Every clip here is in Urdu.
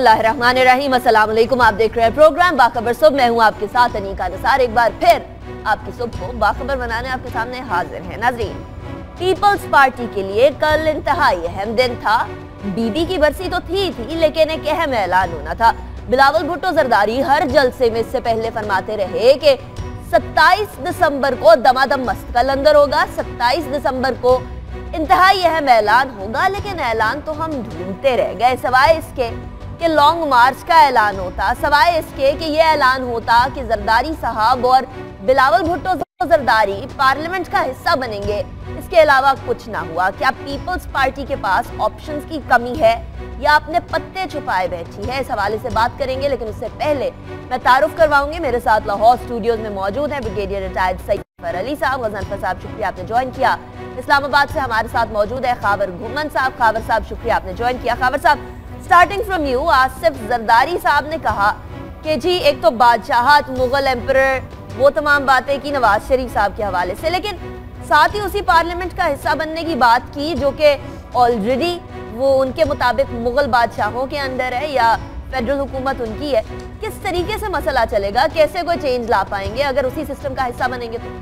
اللہ الرحمن الرحیم، السلام علیکم، آپ دیکھ رہے ہیں پروگرام باخبر صبح۔ میں ہوں آپ کے ساتھ انیکا نصار ایک بار پھر آپ کی صبح کو باخبر بنانے آپ کے سامنے حاضر ہیں ناظرین۔ پیپلز پارٹی کے لیے کل انتہائی اہم دن تھا۔ بی بی کی برسی تو تھی تھی، لیکن ایک اہم اعلان ہونا تھا۔ بلاول بھٹو زرداری ہر جلسے میں اس سے پہلے فرماتے رہے کہ ستائیس دسمبر کو دمادم مست کا لنگر ہوگا۔ ستائیس دسمبر کو انتہائی اہم اعلان ہوگا، لیکن اعلان تو ہم ڈھونڈتے رہ گئے۔ سوائے اس کے کہ لانگ مارچ کا اعلان ہوتا۔ سوائے اس کے کہ یہ اعلان ہوتا کہ زرداری صاحب اور بلاول بھٹو زرداری پارلیمنٹ کا حصہ بنیں گے۔ اس کے علاوہ کچھ نہ ہوا۔ کیا پیپلز پارٹی کے پاس آپشنز کی کمی ہے؟ یا اپنے پتے چھپائے بیٹھی ہے؟ اس حوالے سے بات کریں گے، لیکن اس سے پہلے میں تعارف کرواؤں گی۔ میرے ساتھ لاہور سٹوڈیوز میں موجود ہیں بریگیڈیئر ریٹائرڈ سید علی صاحب غزنفر صاحب، شکریہ آپ نے جوائن کیا۔ اسلام آباد سے ہمارے ساتھ موجود ہے خاور گھومن صاحب۔ خاور صاحب، شکریہ آپ نے جوائن کیا۔ خاور صاحب سٹارٹنگ فرام یو آصف زرداری صاحب نے کہا کہ جی ایک تو بادشاہت مغل ایمپرر وہ تمام باتیں کی نواز شریف صاحب کے حوالے سے لیکن ساتھ ہی اسی پارلیمنٹ کا حصہ بننے کی بات کی جو کہ آلریڈی وہ ان کے مطابق مغل بادشاہوں کے اندر ہے یا فیڈرل حکومت ان کی ہے کس طریقے سے مسئلہ چلے گا کیسے کوئی چینج لا پائیں گے اگر اسی سسٹم کا حصہ بنیں گے تو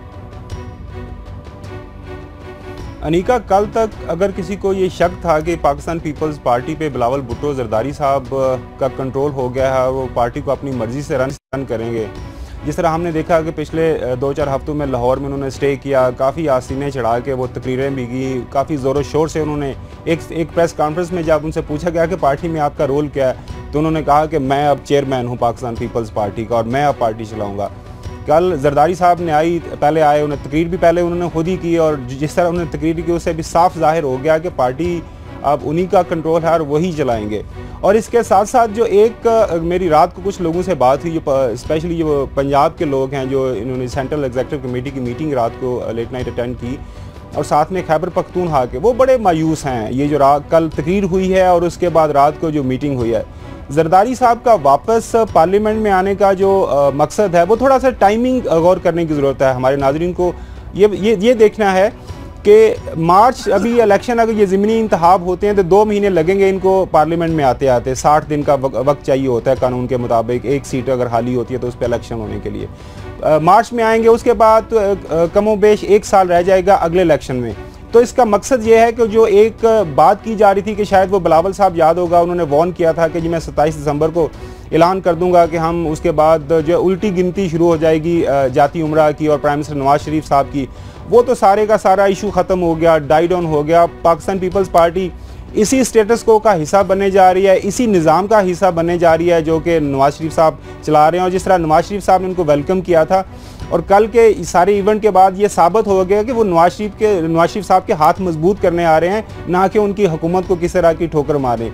انیکا، کل تک اگر کسی کو یہ شک تھا کہ پاکستان پیپلز پارٹی پہ بلاول بھٹو زرداری صاحب کا کنٹرول ہو گیا ہے، وہ پارٹی کو اپنی مرضی سے رن کریں گے۔ جس طرح ہم نے دیکھا کہ پچھلے دو چار ہفتوں میں لاہور میں انہوں نے سٹے کیا، کافی آسینے چڑھا کے وہ تقریریں بھی کی، کافی زور و شور سے انہوں نے ایک ایک پریس کانفرنس میں جب ان سے پوچھا گیا کہ پارٹی میں آپ کا رول کیا ہے، تو انہوں نے کہا کہ میں اب چیئرمین ہوں پاکستان پیپلز پارٹی کا اور میں اب پارٹی چلاؤں گا۔ کل زرداری صاحب نے آئی، پہلے آئے انہیں تقریر بھی پہلے انہوں نے خود ہی کی اور جس طرح انہوں نے تقریر کی اس سے بھی صاف ظاہر ہو گیا کہ پارٹی اب انہی کا کنٹرول ہے اور وہی چلائیں گے۔ اور اس کے ساتھ ساتھ جو ایک، میری رات کو کچھ لوگوں سے بات ہوئی، جو اسپیشلی جو پنجاب کے لوگ ہیں، جو انہوں نے سینٹرل ایگزیکٹو کمیٹی کی میٹنگ رات کو لیٹ نائٹ اٹینڈ کی اور ساتھ میں خیبر پختونخوا کے، وہ بڑے مایوس ہیں۔ یہ جو رات کل تقریر ہوئی ہے اور اس کے بعد رات کو جو میٹنگ ہوئی ہے۔ زرداری صاحب کا واپس پارلیمنٹ میں آنے کا جو مقصد ہے، وہ تھوڑا سا ٹائمنگ غور کرنے کی ضرورت ہے ہمارے ناظرین کو۔ یہ یہ دیکھنا ہے کہ مارچ، ابھی الیکشن اگر یہ ضمنی انتخاب ہوتے ہیں تو دو مہینے لگیں گے ان کو پارلیمنٹ میں آتے آتے۔ ساٹھ دن کا وقت چاہیے ہوتا ہے قانون کے مطابق۔ ایک سیٹ اگر خالی ہوتی ہے تو اس پہ الیکشن ہونے کے لیے۔ مارچ میں آئیں گے، اس کے بعد کم و بیش ایک سال رہ جائے گا اگلے الیکشن میں۔ تو اس کا مقصد یہ ہے کہ جو ایک بات کی جا رہی تھی کہ شاید وہ بلاول صاحب یاد ہوگا، انہوں نے وارن کیا تھا کہ جی میں ستائیس دسمبر کو اعلان کر دوں گا کہ ہم اس کے بعد جو الٹی گنتی شروع ہو جائے گی جاتی عمرہ کی اور پرائم منسٹر نواز شریف صاحب کی۔ وہ تو سارے کا سارا ایشو ختم ہو گیا ڈائی ڈاؤن ہو گیا۔ پاکستان پیپلز پارٹی اسی سٹیٹس کو کا حصہ بننے جا رہی ہے، اسی نظام کا حصہ بننے جا رہی ہے جو کہ نواز شریف صاحب چلا رہے ہیں۔ اور جس طرح نواز شریف صاحب نے ان کو ویلکم کیا تھا اور کل کے سارے ایونٹ کے بعد یہ ثابت ہو گیا کہ وہ نواز شریف کے نواز شریف صاحب کے ہاتھ مضبوط کرنے آ رہے ہیں، نہ کہ ان کی حکومت کو کس طرح کی ٹھوکر مارے۔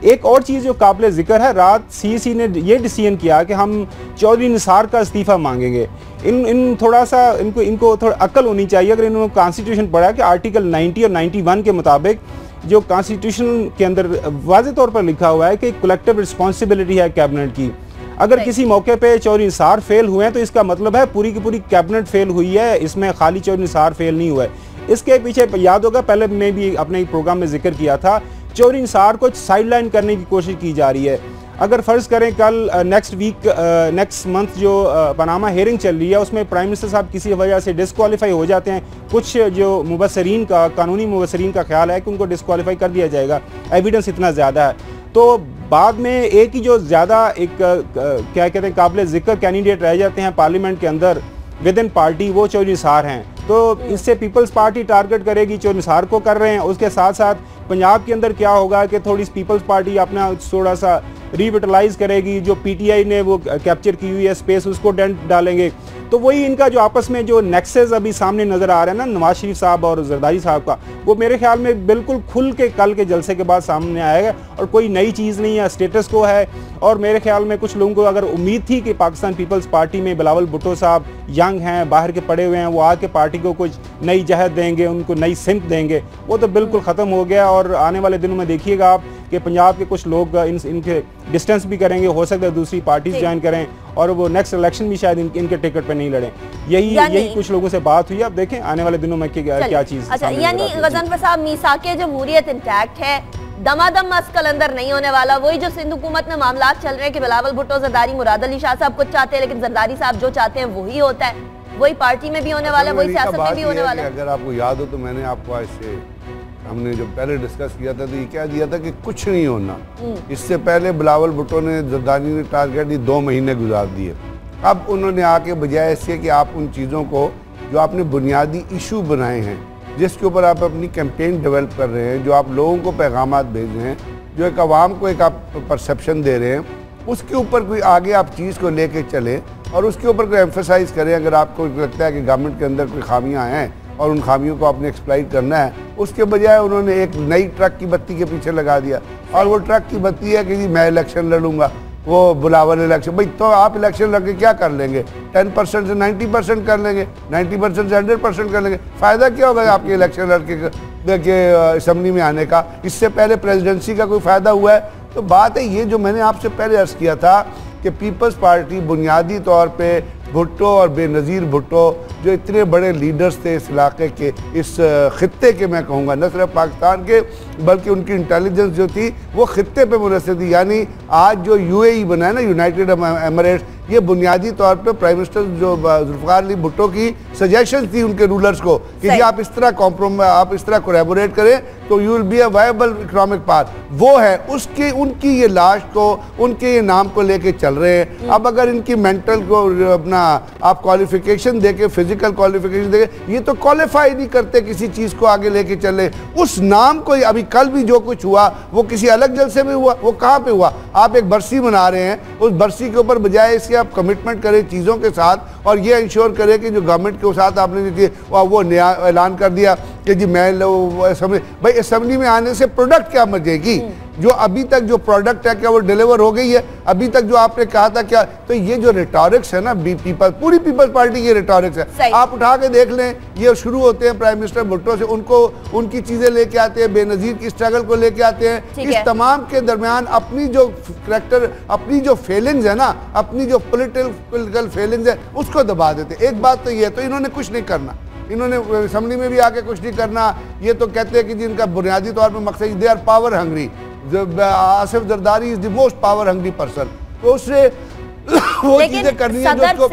ایک اور چیز جو قابل ذکر ہے، رات سی سی نے یہ ڈیسیجن کیا کہ ہم چودھری نثار کا استعفیٰ مانگیں گے۔ ان ان تھوڑا سا ان کو ان کو تھوڑا عقل ہونی چاہیے، اگر انہوں نے کانسٹیٹیوشن پڑھا کہ آرٹیکل نائنٹی اور نائنٹی ون کے مطابق جو کانسٹیٹیوشن کے اندر واضح طور پر لکھا ہوا ہے کہ کلیکٹیو رسپانسبلٹی ہے کیبنٹ کی۔ اگر کسی موقع پہ چوری نثار فیل ہوئے ہیں تو اس کا مطلب ہے پوری کی پوری کیبنٹ فیل ہوئی ہے اس میں خالی چوری نثار فیل نہیں ہوا ہے اس کے پیچھے یاد ہوگا پہلے میں بھی اپنے پروگرام میں ذکر کیا تھا چوری نثار کو سائیڈ لائن کرنے کی کوشش کی جا رہی ہے۔ اگر فرض کریں کل نیکسٹ ویک نیکسٹ منتھ جو پاناما ہیرنگ چل رہی ہے اس میں پرائم منسٹر صاحب کسی وجہ سے ڈسکوالیفائی ہو جاتے ہیں۔ کچھ جو مبصرین کا قانونی مبصرین کا خیال ہے کہ ان کو ڈسکوالیفائی کر دیا جائے گا۔ ایویڈنس اتنا زیادہ ہے۔ تو بعد میں ایک ہی جو زیادہ ایک کیا کہتے ہیں، قابل ذکر کینڈیڈیٹ رہ جاتے ہیں پارلیمنٹ کے اندر ود ان پارٹی وہ چور نثار ہیں۔ تو اس سے پیپلز پارٹی ٹارگٹ کرے گی چور کو کر رہے ہیں۔ اس کے ساتھ ساتھ پنجاب کے اندر کیا ہوگا کہ تھوڑی پیپلز پارٹی اپنا تھوڑا سا ریویٹلائز کرے گی، جو پی ٹی آئی نے وہ کیپچر کی ہوئی ہے اسپیس اس کو ڈینٹ ڈالیں گے۔ تو وہی ان کا جو آپس میں جو نیکسز ابھی سامنے نظر آ رہا ہے نا، نواز شریف صاحب اور زرداری صاحب کا، وہ میرے خیال میں بالکل کھل کے کل کے جلسے کے بعد سامنے آئے گا۔ اور کوئی نئی چیز نہیں ہے اسٹیٹس کو ہے۔ اور میرے خیال میں کچھ لوگوں کو اگر امید تھی کہ پاکستان پیپلز پارٹی میں بلاول بھٹو صاحب ینگ ہیں، باہر کے پڑے ہوئے ہیں، وہ آ کے پارٹی کو کچھ نئی جہد دیں گے، ان کو نئی سمت دیں گے، وہ تو بالکل ختم ہو گیا۔ اور آنے والے دنوں میں دیکھیے گا آپ کہ پنجاب کے کچھ لوگ ان کے ڈسٹنس بھی کریں گے ہو سکتا ہے دوسری پارٹیز جوائن کریں اور وہ نیکسٹ الیکشن بھی شاید ان کے ٹکٹ پہ نہیں لڑیں۔ یہی یعنی یہی کچھ لوگوں سے بات ہوئی اب دیکھیں آنے والے دنوں میں کیا چیز اچھا یعنی غزنفر صاحب میساک جمہوریت انٹیکٹ ہے دمادم مسکل اندر نہیں ہونے والا وہی جو سندھ حکومت میں معاملات چل رہے ہیں کہ بلاول بھٹو زرداری مراد علی شاہ صاحب کچھ چاہتے ہیں لیکن زرداری صاحب جو چاہتے ہیں وہی ہوتا ہے۔ وہی پارٹی میں بھی ہونے والا ہے وہی سیاست میں بھی ہونے والا۔ ہے اگر آپ کو یاد ہو تو میں نے آپ کو آج سے ہم نے جو پہلے ڈسکس کیا تھا تو یہ کیا دیا تھا کہ کچھ نہیں ہونا۔ اس سے پہلے بلاول بھٹو نے، زردانی نے ٹارگیٹ دی، دو مہینے گزار دیے۔ اب انہوں نے آ کے بجائے اس کے کہ آپ ان چیزوں کو جو آپ نے بنیادی ایشو بنائے ہیں، جس کے اوپر آپ اپنی کیمپین ڈیولپ کر رہے ہیں، جو آپ لوگوں کو پیغامات بھیج رہے ہیں، جو ایک عوام کو ایک آپ پرسپشن دے رہے ہیں، اس کے اوپر کوئی آگے آپ چیز کو لے کے چلیں اور اس کے اوپر کوئی ایمفسائز کریں۔ اگر آپ کو لگتا ہے کہ گورنمنٹ کے اندر کوئی خامیاں ہیں اور ان خامیوں کو آپ نے ایکسپلائٹ کرنا ہے۔ اس کے بجائے انہوں نے ایک نئی ٹرک کی بتی کے پیچھے لگا دیا۔ اور وہ ٹرک کی بتی ہے کہ جی میں الیکشن لڑوں گا، وہ بلاول الیکشن بھائی تو آپ الیکشن لڑ کے کیا کر لیں گے؟ ٹین پرسنٹ سے نائنٹی پرسنٹ کر لیں گے نائنٹی پرسنٹ سے ہنڈریڈ پرسنٹ کر لیں گے۔ فائدہ کیا ہوگا آپ کے الیکشن لڑ کے اسمبلی میں آنے کا؟ اس سے پہلے پریزیڈنسی کا کوئی فائدہ ہوا ہے؟ تو بات ہے یہ جو میں نے آپ سے پہلے عرض کیا تھا کہ پیپلز پارٹی بنیادی طور پہ بھٹو اور بے نظیر بھٹو جو اتنے بڑے لیڈرز تھے اس علاقے کے، اس خطے کے میں کہوں گا، نہ صرف پاکستان کے بلکہ ان کی انٹیلیجنس جو تھی وہ خطے پہ منحصر تھی۔ یعنی آج جو یو اے ای بنا ہے نا یونائٹڈ ایمریٹس یہ بنیادی طور پہ پرائم منسٹر جو ذوالفقار علی بھٹو کی سجیشن تھی ان کے رولرز کو کہ جی آپ اس طرح کمپروم آپ اس طرح کوریبوریٹ کریں تو you will be a viable economic part وہ ہے اس کی ان کی یہ لاش کو ان کے یہ نام کو لے کے چل رہے ہیں۔ اب اگر ان کی مینٹل کو اپنا آپ کوالیفیکیشن دے کے فزیکل کوالیفیکیشن دے کے یہ تو کوالیفائی نہیں کرتے کسی چیز کو آگے لے کے چلے اس نام کو ابھی کل بھی جو کچھ ہوا وہ کسی الگ جلسے میں ہوا وہ کہاں پہ ہوا؟ آپ ایک برسی منا رہے ہیں اس برسی کے اوپر بجائے اس کے آپ کمٹمنٹ کریں چیزوں کے ساتھ اور یہ انشور کریں کہ جو گورنمنٹ کے ساتھ آپ نے وہ اعلان کر دیا۔ کہ جی میں بھائی اسمبلی میں آنے سے پروڈکٹ کیا مجھے گی؟ جو ابھی تک جو پروڈکٹ ہے کیا وہ ڈیلیور ہو گئی ہے؟ ابھی تک جو آپ نے کہا تھا کیا تو یہ جو ریٹارکس ہے نا پیپل پوری پیپل پارٹی کی ریٹارکس ہے۔ آپ اٹھا کے دیکھ لیں یہ شروع ہوتے ہیں پرائم منسٹر بھٹو سے ان کو ان کی چیزیں لے کے آتے ہیں بے نظیر کی اسٹرگل کو لے کے آتے ہیں۔ اس تمام کے درمیان اپنی جو کریکٹر اپنی جو فیلنگز ہے نا اپنی جو پولیٹیکل فیلنگز ہے اس کو دبا دیتے ایک بات تو یہ ہے تو انہوں نے کچھ نہیں کرنا۔ انہوں نے اسمبلی میں بھی آ کے کچھ نہیں کرنا۔ یہ تو کہتے ہیں کہ جن کا بنیادی طور پہ مقصد they are power hungry. Asif Zardari is the most power hungry person تو اس سے وہ چیزیں کرنی ہیں جو اس کو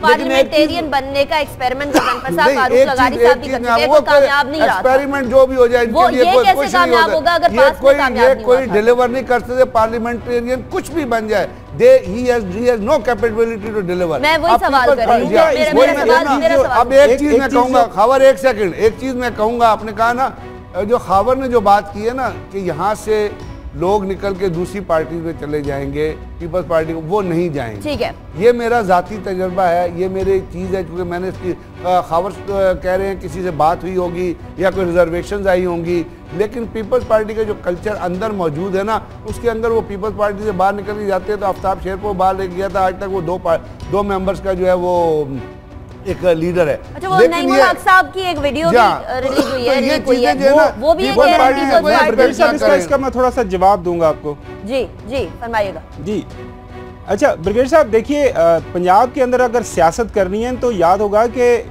پارلیمنٹیرین بننے کا ایکسپیریمنٹ کا بنفسا فاروق لغاری صاحب بھی کرتے ہیں وہ کامیاب نہیں رہا ایکسپیریمنٹ جو بھی ہو جائے وہ یہ کیسے کامیاب ہوگا اگر پاس میں کامیاب نہیں ہوا کوئی ڈیلیور نہیں کر سکتے پارلیمنٹیرین کچھ بھی بن جائے۔ They he has he has no capability to deliver میں وہی سوال کر رہی ہوں میرا سوال میرا سوال اب ایک چیز میں کہوں گا خبر ایک سیکنڈ ایک چیز میں کہوں گا آپ نے کہا نا جو خاور نے جو بات کی ہے نا کہ یہاں سے لوگ نکل کے دوسری پارٹی میں چلے جائیں گے پیپلز پارٹی وہ نہیں جائیں گے۔ ٹھیک ہے۔ یہ میرا ذاتی تجربہ ہے یہ میری چیز ہے کیونکہ میں نے اس کی خاور کہہ رہے ہیں کسی سے بات ہوئی ہوگی یا کوئی ریزرویشنز آئی ہوں گی لیکن پیپلز پارٹی کا جو کلچر اندر موجود ہے نا اس کے اندر وہ پیپلز پارٹی سے باہر نکل کے جاتے ہیں تو آفتاب شیر کو باہر لے گیا تھا آج تک وہ دو دو ممبرز کا جو ہے وہ ایک لیڈر ہے۔ اچھا وہ نعیم الحق صاحب کی ایک ویڈیو بھی ریلیز ہوئی ہے لیک ہوئی ہے۔ وہ بھی ایک اس کا میں تھوڑا سا جواب دوں گا آپ کو۔ جی۔ جی فرمائیے گا۔ جی۔ اچھا برگیڈ صاحب دیکھیے پنجاب کے اندر اگر سیاست کرنی ہے تو یاد ہوگا کہ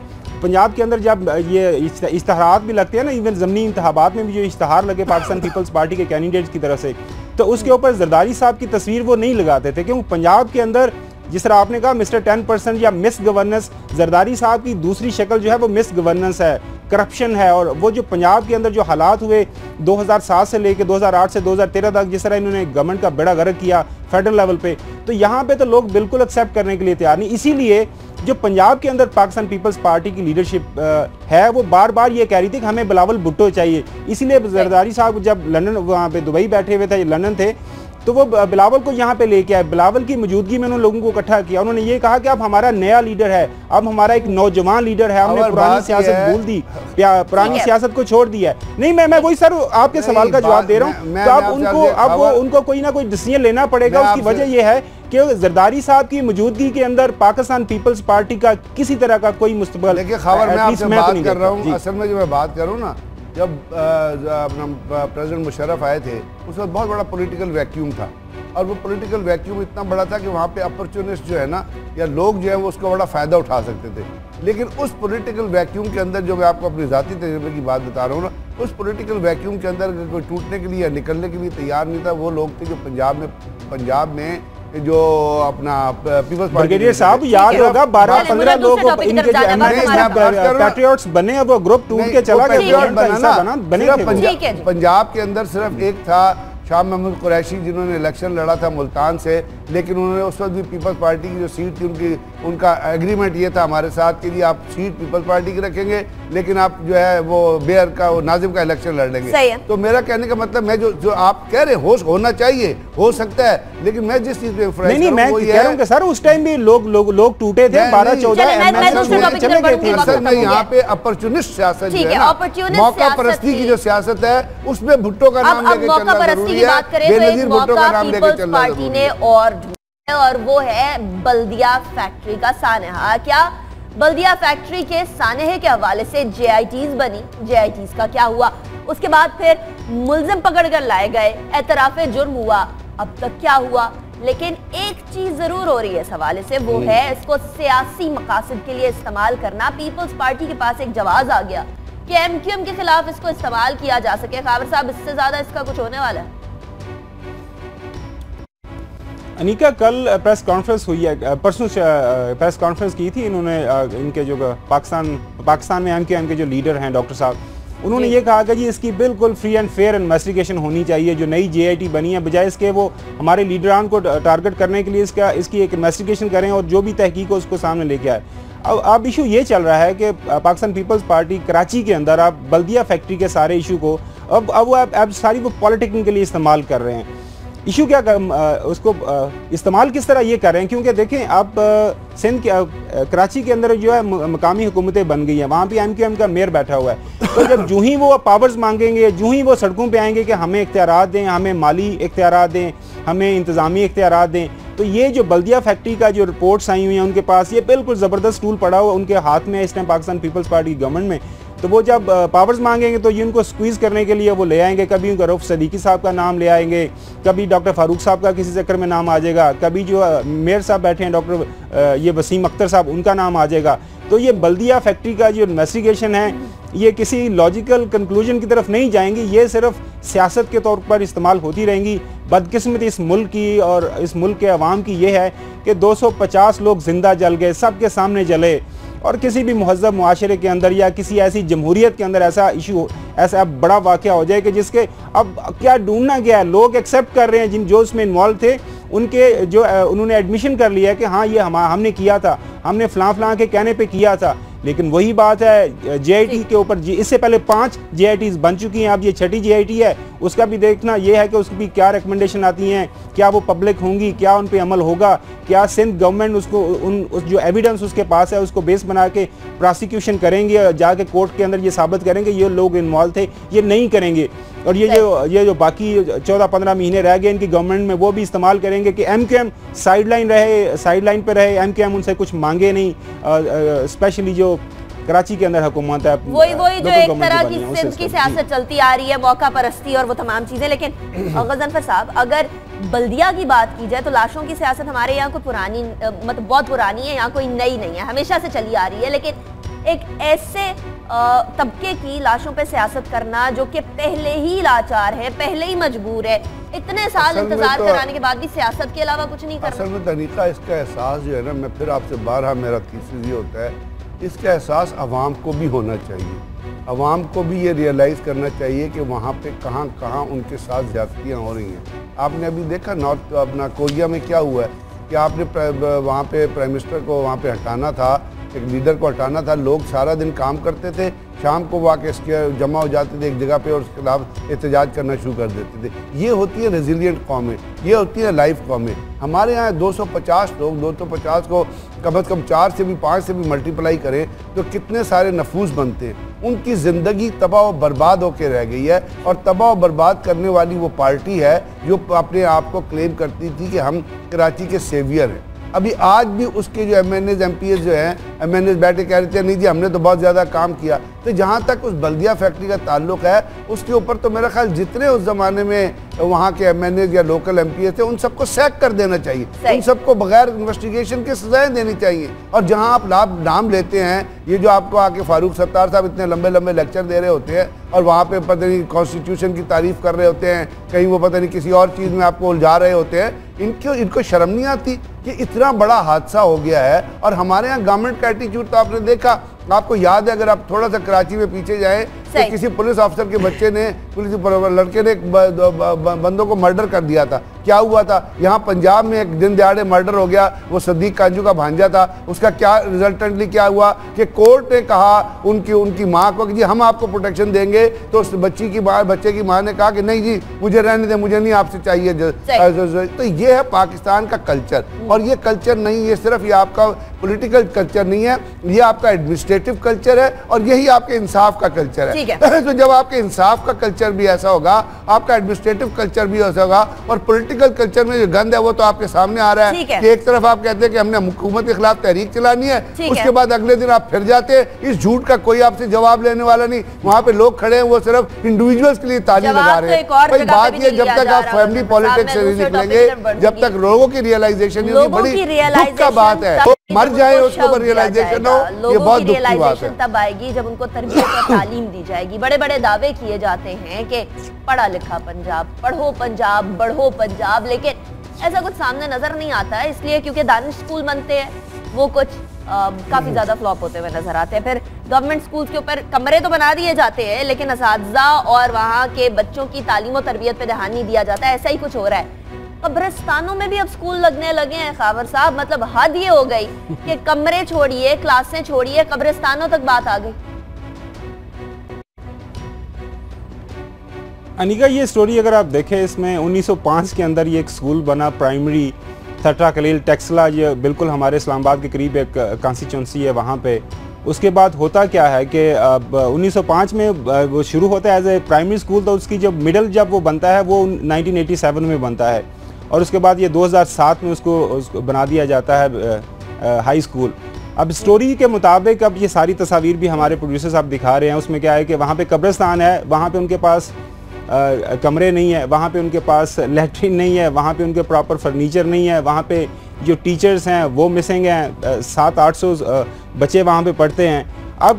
پنجاب کے اندر جب یہ اشتہارات بھی لگتے ہیں نا ایون ضمنی انتخابات میں بھی جو اشتہار لگے پاکستان پیپلز پارٹی کے کینڈیڈیٹس کی طرف سے تو اس کے اوپر زرداری صاحب کی تصویر وہ نہیں لگاتے تھے کیونکہ پنجاب کے اندر جس طرح آپ نے کہا مسٹر ٹین پرسنٹ یا مس گورننس زرداری صاحب کی دوسری شکل جو ہے وہ مس گورننس ہے کرپشن ہے اور وہ جو پنجاب کے اندر جو حالات ہوئے دو ہزار سات سے لے کے دو ہزار آٹھ سے دو ہزار تیرہ تک، جس طرح انہوں نے گورنمنٹ کا بڑا غرق کیا فیڈرل لیول پہ، تو یہاں پہ تو لوگ بالکل ایکسیپٹ کرنے کے لیے تیار نہیں۔ اسی لیے جو پنجاب کے اندر پاکستان پیپلز پارٹی کی لیڈرشپ ہے، وہ بار بار یہ کہہ رہی تھی کہ ہمیں بلاول بھٹو چاہیے۔ اسی لیے زرداری صاحب جب لندن، وہاں پہ دبئی بیٹھے ہوئے تھے، لندن تھے تو وہ بلاول کو یہاں پہ لے کے آئے۔ بلاول کی موجودگی میں انہوں لوگوں کو اکٹھا کیا۔ انہوں نے یہ کہا کہ اب ہمارا نیا لیڈر ہے اب ہمارا ایک نوجوان لیڈر ہے۔ ہم نے پرانی سیاست بھول دی پرانی سیاست کو چھوڑ دیا ہے۔ نہیں میں میں وہی سر آپ کے سوال کا جواب دے رہا ہوں۔ تو اب ان کو اب ان کو کوئی نہ کوئی ڈیسیجن لینا پڑے گا۔ اس کی وجہ یہ ہے کہ زرداری صاحب کی موجودگی کے اندر پاکستان پیپلز پارٹی کا کسی طرح کا کوئی مستقبل لیکن خبر میں آپ سے بات کر رہا ہوں جی۔ اصل میں جو میں بات کروں نا جب اپنا پریزیڈنٹ مشرف آئے تھے، اس وقت بہت بڑا پولیٹیکل ویکیوم تھا۔ اور وہ پولیٹیکل ویکیوم اتنا بڑا تھا کہ وہاں پہ اپرچونسٹ جو ہے نا، یا لوگ جو ہے وہ اس کا بڑا فائدہ اٹھا سکتے تھے۔ لیکن اس پولیٹیکل ویکیوم کے اندر جو میں آپ کو اپنی ذاتی تجربے کی بات بتا رہا ہوں نا، اس پولیٹیکل ویکیوم کے اندر کوئی ٹوٹنے کے لیے یا نکلنے کے لیے تیار نہیں تھا، وہ لوگ تھے جو پنجاب میں پنجاب میں جو اپنا پیپلز برگیڈیئر صاحب یاد ہوگا بارہ پندرہ لوگ ان کے جو پیٹریوٹس بنے وہ گروپ ٹوٹ کے چلا گیا بنے تھے پنجاب کے اندر صرف ایک تھا شاہ محمد قریشی جنہوں نے الیکشن لڑا تھا ملتان سے لیکن انہوں نے اس وقت بھی پیپلز پارٹی کی جو سیٹ تھی ان کی ان کا ایگریمنٹ یہ تھا ہمارے ساتھ کہ جی آپ سیٹ پیپلز پارٹی کی رکھیں گے۔ لیکن آپ جو ہے وہ بیئر کا وہ ناظم کا الیکشن لڑ لیں گے۔ تو میرا کہنے کا مطلب میں جو جو آپ کہہ رہے ہیں ہوش ہونا چاہیے ہو سکتا ہے لیکن میں جس چیز پہ فرائز کروں وہ یہ ہے کہ سر اس ٹائم بھی لوگ لوگ ٹوٹے تھے بارہ چودہ چلے گئے تھے۔ اصل میں یہاں پہ اپرچونسٹ سیاست جو ہے نا موقع پرستی کی جو سیاست ہے اس میں بھٹو کا نام لے کے چلنا ضروری ہے بے نظیر بھٹو کا نام لے کے چلنا ضروری ہے۔ اور وہ ہے بلدیہ فیکٹری کا سانحہ۔ کیا بلدیہ فیکٹری کے سانحے کے حوالے سے جے آئی ٹیز بنی۔ جے آئی ٹیز کا کیا ہوا؟ اس کے بعد پھر ملزم پکڑ کر لائے گئے۔ اعتراف جرم ہوا۔ اب تک کیا ہوا؟ لیکن ایک چیز ضرور ہو رہی ہے اس حوالے سے وہ ہے اس کو سیاسی مقاصد کے لیے استعمال کرنا۔ پیپلز پارٹی کے پاس ایک جواز آ گیا کہ ایم کیو ایم کے خلاف اس کو استعمال کیا جا سکے۔ خابر صاحب اس سے زیادہ اس کا کچھ ہونے والا ہے؟ انیکا کل پریس کانفرنس ہوئی ہے پرسوں پریس کانفرنس کی تھی انہوں نے ان کے جو پاکستان پاکستان میں ایم کے ایم کے جو لیڈر ہیں ڈاکٹر صاحب انہوں نے جی۔ یہ کہا کہ جی اس کی بالکل فری اینڈ فیئر انویسٹیگیشن ہونی چاہیے جو نئی جے آئی ٹی بنی ہے بجائے اس کے وہ ہمارے لیڈران کو ٹارگٹ کرنے کے لیے اس کا اس کی ایک انویسٹیگیشن کریں اور جو بھی تحقیق ہو اس کو سامنے لے کے آئے اب اب ایشو یہ چل رہا ہے کہ پاکستان پیپلز پارٹی کراچی کے اندر آپ بلدیہ فیکٹری کے سارے ایشو کو اب اب وہ اب ساری وہ پالیٹکنگ کے لیے استعمال کر رہے ہیں ایشو کیا اس کو استعمال کس طرح یہ کر رہے ہیں؟ کیونکہ دیکھیں، آپ سندھ کے کراچی کے اندر جو ہے مقامی حکومتیں بن گئی ہیں۔ وہاں پہ ایم کیو ایم کا میئر بیٹھا ہوا ہے۔ تو جب جو ہی وہ پاورز مانگیں گے، جو ہی وہ سڑکوں پہ آئیں گے کہ ہمیں اختیارات دیں، ہمیں مالی اختیارات دیں، ہمیں انتظامی اختیارات دیں، تو یہ جو بلدیہ فیکٹری کا جو رپورٹس آئی ہوئی ہیں ان کے پاس، یہ بالکل زبردست ٹول پڑا ہوا ان کے ہاتھ میں اس time Pakistan Peoples Party government میں۔ تو وہ جب پاورز مانگیں گے تو یہ ان کو سکویز کرنے کے لیے وہ لے آئیں گے۔ کبھی ان کا رف صدیقی صاحب کا نام لے آئیں گے، کبھی ڈاکٹر فاروق صاحب کا کسی چکر میں نام آ جائے گا، کبھی جو میئر صاحب بیٹھے ہیں، ڈاکٹر یہ وسیم اختر صاحب، ان کا نام آ جائے گا۔ تو یہ بلدیہ فیکٹری کا جو انویسٹیگیشن ہے، یہ کسی لاجیکل کنکلوژن کی طرف نہیں جائیں گی، یہ صرف سیاست کے طور پر استعمال ہوتی رہیں گی۔ بدقسمتی اس ملک کی اور اس ملک کے عوام کی یہ ہے کہ دو سو پچاس لوگ زندہ جل گئے، سب کے سامنے جلے۔ اور کسی بھی مہذب معاشرے کے اندر یا کسی ایسی جمہوریت کے اندر ایسا ایشو ایسا بڑا واقعہ ہو جائے کہ جس کے اب کیا ڈھونڈنا گیا ہے؟ لوگ ایکسیپٹ کر رہے ہیں جن جو اس میں انوالو تھے، ان کے جو، انہوں نے ایڈمیشن کر لیا کہ ہاں یہ ہم نے کیا تھا۔ ہم نے فلاں فلاں کے کہنے پہ کیا تھا۔ لیکن وہی بات ہے جے آئی ٹی کے اوپر جی اس سے پہلے پانچ جے آئی ٹیز بن چکی ہیں اب یہ چھٹی جے آئی ٹی ہے۔ اس کا بھی دیکھنا یہ ہے کہ اس کی کیا ریکمنڈیشن آتی ہیں کیا وہ پبلک ہوں گی کیا ان پہ عمل ہوگا کیا سندھ گورنمنٹ اس کو ان جو ایویڈنس اس کے پاس ہے اس کو بیس بنا کے پراسیکیوشن کریں گے جا کے کورٹ کے اندر یہ ثابت کریں گے یہ لوگ انوالو تھے یہ نہیں کریں گے۔ اور یہ جو یہ جو باقی چودہ پندرہ مہینے رہ گئے ان کی گورنمنٹ میں وہ بھی استعمال کریں گے کہ M Q M side line رہے سائیڈ لائن پہ رہے ایم کیو ایم ان سے کچھ مانگے نہیں۔ اسپیشلی جو کراچی کے اندر حکومت ہے وہی وہی جو ایک طرح کی سندھ کی۔ سیاست چلتی آ رہی ہے موقع پرستی اور وہ تمام چیزیں لیکن غزنفر صاحب اگر بلدیہ کی بات کی جائے تو لاشوں کی سیاست ہمارے یہاں کوئی پرانی مطلب بہت پرانی ہے یہاں کوئی نئی نہیں ہے ہمیشہ سے چلی آ رہی ہے لیکن ایک ایسے طبقے کی لاشوں پہ سیاست کرنا جو کہ پہلے ہی لاچار ہے پہلے ہی مجبور ہے اتنے سال انتظار کرانے کے بعد بھی سیاست کے علاوہ کچھ نہیں کرنا۔ اصل میں طریقہ اس کا احساس جو ہے نا میں پھر آپ سے بارہ میرا تیسری ہوتا ہے اس کا احساس عوام کو بھی ہونا چاہیے۔ عوام کو بھی یہ ریئلائز کرنا چاہیے کہ وہاں پہ کہاں کہاں ان کے ساتھ زیادتیاں ہو رہی ہیں۔ آپ نے ابھی دیکھا نارتھ اپنا کوریا میں کیا ہوا ہے کہ آپ نے وہاں پہ پرائم منسٹر کو وہاں پہ ہٹانا تھا، ایک لیڈر کو ہٹانا تھا، لوگ سارا دن کام کرتے تھے۔ شام کو وہ اس کے جمع ہو جاتے تھے ایک جگہ پہ اور اس کے خلاف احتجاج کرنا شروع کر دیتے تھے یہ ہوتی ہے ریزیلینٹ قومیں، یہ ہوتی ہیں لائف قومیں۔ ہمارے یہاں دو سو پچاس لوگ، دو سو پچاس کو کم از کم چار سے بھی، پانچ سے بھی ملٹیپلائی کریں تو کتنے سارے نفوس بنتے ہیں۔ ان کی زندگی تباہ و برباد ہو کے رہ گئی ہے اور تباہ و برباد کرنے والی وہ پارٹی ہے جو اپنے آپ کو کلیم کرتی تھی کہ ہم کراچی کے سیویئر ہیں۔ ابھی آج بھی اس کے جو M N As M P S جو ہیں ایم این ایز بیٹھے کہہ رہے تھے، نہیں جی ہم نے تو بہت زیادہ کام کیا۔ تو جہاں تک اس بلدیہ فیکٹری کا تعلق ہے اس کے اوپر تو میرا خیال جتنے اس زمانے میں وہاں کے ایم این ایز یا لوکل ایم پی ایس تھے ان سب کو سیک کر دینا چاہیے۔ ان سب کو بغیر انویسٹیگیشن کے سزائیں دینی چاہیے۔ اور جہاں آپ نام لیتے ہیں یہ جو آپ کو آکے فاروق ستار صاحب اتنے لمبے لمبے لیکچر دے رہے ہوتے ہیں اور وہاں پہ پتہ نہیں کانسٹیٹیوشن کی تعریف کر رہے ہوتے ہیں کہیں وہ پتہ نہیں کسی اور چیز میں آپ کو الجھا رہے ہوتے ہیں ان کو ان کو شرم نہیں آتی کہ اتنا بڑا حادثہ ہو گیا ہے؟ اور ہمارے ہاں گورنمنٹ کا ایٹیچیوڈ تو آپ نے دیکھا آپ کو یاد ہے اگر آپ تھوڑا سا کراچی میں پیچھے جائیں کہ کسی پولیس آفسر کے بچے نے پولیس لڑکے نے بندوں کو مرڈر کر دیا تھا۔ کیا ہوا تھا؟ یہاں پنجاب میں ایک دن دیاڑے مرڈر ہو گیا وہ صدیق کانجو کا بھانجا تھا۔ اس کا کیا ریزلٹنٹلی کیا ہوا؟ کہ کورٹ نے کہا ان کی ان کی ماں کو کہ جی ہم آپ کو پروٹیکشن دیں گے۔ تو اس بچی کی ماں بچے کی ماں نے کہا کہ نہیں جی مجھے رہنے دیں مجھے نہیں آپ سے چاہیے۔ تو یہ ہے پاکستان کا کلچر اور یہ کلچر نہیں یہ صرف یہ آپ کا پولیٹیکل کلچر نہیں ہے یہ آپ کا ایڈمنسٹریٹو کلچر ہے اور یہی آپ کے انصاف کا کلچر ہے۔ تو جب آپ کے انصاف کا کلچر بھی ایسا ہوگا آپ کا ایڈمنسٹریٹو کلچر بھی ایسا ہوگا اور پولیٹیکل کلچر میں جو گند ہے وہ تو آپ کے سامنے آ رہا ہے کہ ایک طرف آپ کہتے ہیں کہ ہم نے حکومت کے خلاف تحریک چلانی ہے اس کے بعد اگلے دن آپ پھر جاتے ہیں اس جھوٹ کا کوئی آپ سے جواب لینے والا نہیں۔ وہاں پہ لوگ کھڑے ہیں وہ صرف انڈیویجولز کے لیے تعلیم لگا رہے ہیں۔ بات یہ جب تک آپ فیملی پولیٹکس سے نہیں نکلیں گے جب تک لوگوں کی ریئلائزیشن بڑی دکھ کا بات ہے۔ مر جائے اس کو پر ریلائزیشن ہو یہ بہت دکھ کی بات ہے۔ تب آئے گی جب ان کو تربیت اور تعلیم دی جائے گی۔ بڑے بڑے دعوے کیے جاتے ہیں کہ پڑھا لکھا پنجاب، پڑھو پنجاب، بڑھو پنجاب، لیکن ایسا کچھ سامنے نظر نہیں آتا ہے، اس لیے کیونکہ دانش سکول بنتے ہیں، وہ کچھ کافی زیادہ فلوپ ہوتے ہوئے نظر آتے ہیں۔ پھر گورنمنٹ سکولز کے اوپر کمرے تو بنا دیے جاتے ہیں، لیکن اساتذہ اور وہاں کے بچوں کی تعلیم و تربیت پہ دھیان نہیں دیا جاتا ہے ایسا ہی کچھ ہو رہا ہے۔ قبرستانوں میں بھی اب سکول لگنے لگے ہیں، خاور صاحب مطلب حد یہ ہو گئی کہ کمرے چھوڑیے، کلاسیں چھوڑیے، قبرستانوں تک بات آ گئی۔ انیکا، یہ سٹوری اگر آپ دیکھیں، اس میں انیس سو پانچ کے اندر یہ ایک سکول بنا پرائمری تھٹا، کلیل، ٹیکسلا، یہ بالکل ہمارے اسلام آباد کے قریب ایک کانسٹیچونسی ہے وہاں پہ۔ اس کے بعد ہوتا کیا ہے کہ انیس سو پانچ میں وہ شروع ہوتا ہے ایز اے پرائمری سکول تو اس کی جب مڈل جب وہ بنتا ہے، وہ نائنٹین ایٹی سیون میں بنتا ہے۔ اور اس کے بعد یہ دو ہزار سات میں اس کو بنا دیا جاتا ہے ہائی اسکول اب اسٹوری کے مطابق اب یہ ساری تصاویر بھی ہمارے پروڈیوسر صاحب دکھا رہے ہیں۔ اس میں کیا ہے کہ وہاں پہ قبرستان ہے، وہاں پہ ان کے پاس کمرے نہیں ہے وہاں پہ ان کے پاس لیٹرین نہیں ہے، وہاں پہ ان کے پراپر فرنیچر نہیں ہے، وہاں پہ جو ٹیچرز ہیں وہ مسنگ ہیں سات آٹھ سو بچے وہاں پہ پڑھتے ہیں۔ اب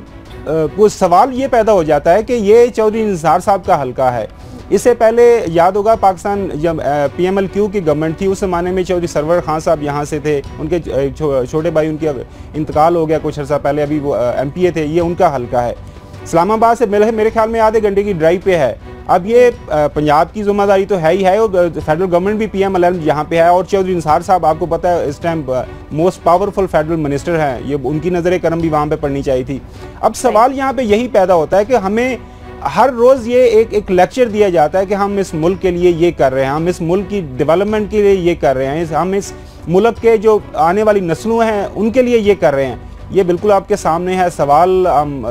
کچھ سوال یہ پیدا ہو جاتا ہے کہ یہ چودھری نثار صاحب کا حلقہ ہے۔ اس سے پہلے یاد ہوگا پاکستان جب پی ایم ایل کیو کی گورنمنٹ تھی، اس زمانے میں چودھری سرور خان صاحب یہاں سے تھے۔ ان کے چھوٹے بھائی ان کی انتقال ہو گیا کچھ عرصہ پہلے، ابھی وہ ایم پی اے تھے، یہ ان کا حلقہ ہے۔ اسلام آباد سے میرے خیال میں آدھے گھنٹے کی ڈرائیو پہ ہے۔ اب یہ پنجاب کی ذمہ داری تو ہے ہی ہے اور فیڈرل گورنمنٹ بھی پی ایم ایل یہاں پہ ہے۔ اور چودھری نثار صاحب، آپ کو پتہ ہے، اس time most powerful federal minister ہیں۔ یہ ان کی نظر کرم بھی وہاں پہ پڑھنی چاہیے تھی۔ اب سوال یہاں پہ یہی پیدا ہوتا ہے کہ ہمیں ہر روز یہ ایک ایک لیکچر دیا جاتا ہے کہ ہم اس ملک کے لیے یہ کر رہے ہیں، ہم اس ملک کی ڈیولپمنٹ کے لیے یہ کر رہے ہیں ہم اس ملک کے جو آنے والی نسلوں ہیں، ان کے لیے یہ کر رہے ہیں۔ یہ بالکل آپ کے سامنے ہے۔ سوال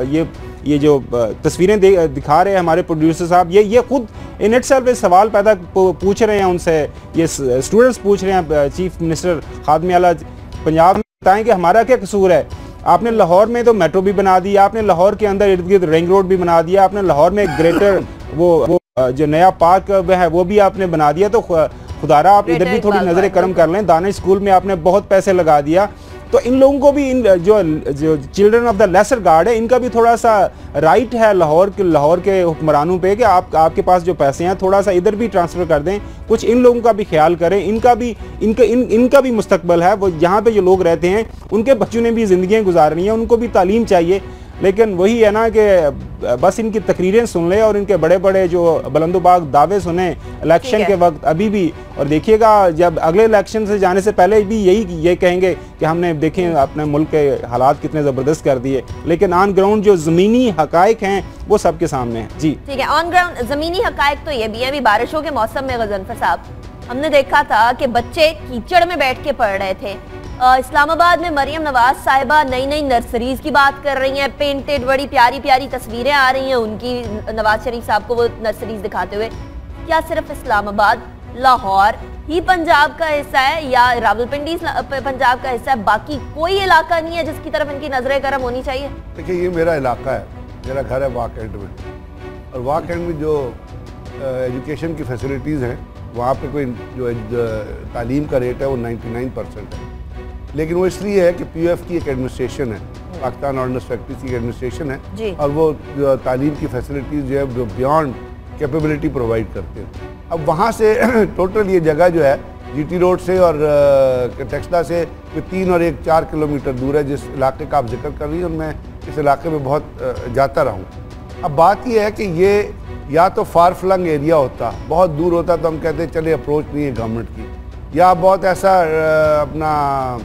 یہ یہ جو تصویریں دکھا رہے ہیں ہمارے پروڈیوسر صاحب یہ یہ خود ان اٹ سیلف سوال پیدا پوچھ رہے ہیں ان سے یہ اسٹوڈنٹس پوچھ رہے ہیں چیف منسٹر خادم اعلیٰ پنجاب میں بتائیں کہ ہمارا کیا قصور ہے؟ آپ نے لاہور میں تو میٹرو بھی بنا دیا آپ نے لاہور کے اندر ارد گرد رنگ روڈ بھی بنا دیا آپ نے لاہور میں گریٹر وہ جو نیا پارک ہے وہ بھی آپ نے بنا دیا تو خدا رہا آپ ادھر بھی تھوڑی نظر کرم کر لیں دانش اسکول میں آپ نے بہت پیسے لگا دیا تو ان لوگوں کو بھی ان جو children of the lesser god ہے ان کا بھی تھوڑا سا رائٹ ہے لاہور کے لاہور کے حکمرانوں پہ کہ آپ آپ کے پاس جو پیسے ہیں، تھوڑا سا ادھر بھی ٹرانسفر کر دیں۔ کچھ ان لوگوں کا بھی خیال کریں۔ ان کا بھی ان کا ان ان کا بھی مستقبل ہے۔ وہ یہاں پہ جو لوگ رہتے ہیں، ان کے بچوں نے بھی زندگیاں گزارنی ہیں۔ ان کو بھی تعلیم چاہیے۔ لیکن وہی ہے نا کہ بس ان کی تقریریں سن لیں اور ان کے بڑے بڑے جو بلند و باغ دعوے سنیں الیکشن کے وقت ابھی بھی۔ اور دیکھیے گا جب اگلے الیکشن سے جانے سے پہلے بھی یہی یہ کہیں گے کہ ہم نے دیکھیں اپنے ملک کے حالات کتنے زبردست کر دیے۔ لیکن آن گراؤنڈ جو زمینی حقائق ہیں وہ سب کے سامنے ہیں۔ جی۔ ٹھیک ہے آن گراؤنڈ زمینی حقائق تو یہ بھی ابھی بارشوں کے موسم میں غزنفر صاحب ہم نے دیکھا تھا کہ بچے کیچڑ میں بیٹھ کے پڑھ رہے تھے۔ اسلام آباد میں مریم نواز صاحبہ نئی نئی نرسریز کی بات کر رہی ہیں پینٹڈ بڑی پیاری پیاری تصویریں آ رہی ہیں، ان کی نواز شریف صاحب کو وہ نرسریز دکھاتے ہوئے۔ کیا صرف اسلام آباد، لاہور ہی پنجاب کا حصہ ہے یا راول پنڈی پنجاب کا حصہ ہے؟ باقی کوئی علاقہ نہیں ہے جس کی طرف ان کی نظر کرم ہونی چاہیے۔ دیکھیں یہ میرا علاقہ ہے، میرا گھر ہے واک اینڈ میں اور واک اینڈ میں جو ایجوکیشن کی فیسلٹیز ہیں، وہاں پہ کوئی جو تعلیم کا ریٹ ہے وہ نائنٹی نائن پرسینٹ ہے۔ لیکن وہ اس لیے ہے کہ پی ایف کی ایک ایڈمنسٹریشن ہے پاکستان آرڈنس فیکٹری کی ایڈمنسٹریشن ہے جی۔ اور وہ تعلیم کی فیسلٹیز جو ہے جو بیانڈ کیپیبلٹی پرووائڈ کرتے ہیں۔ اب وہاں سے ٹوٹل یہ جگہ جو ہے جی ٹی روڈ سے اور ٹیکسلا سے تین اور ایک چار کلومیٹر دور ہے جس علاقے کا آپ ذکر کر رہی ہیں اور میں اس علاقے میں بہت جاتا رہا ہوں اب بات یہ ہے کہ یہ یا تو فار فلنگ ایریا ہوتا بہت دور ہوتا تو ہم کہتے ہیں چلے اپروچ نہیں ہے گورنمنٹ کی۔ یا بہت ایسا اپنا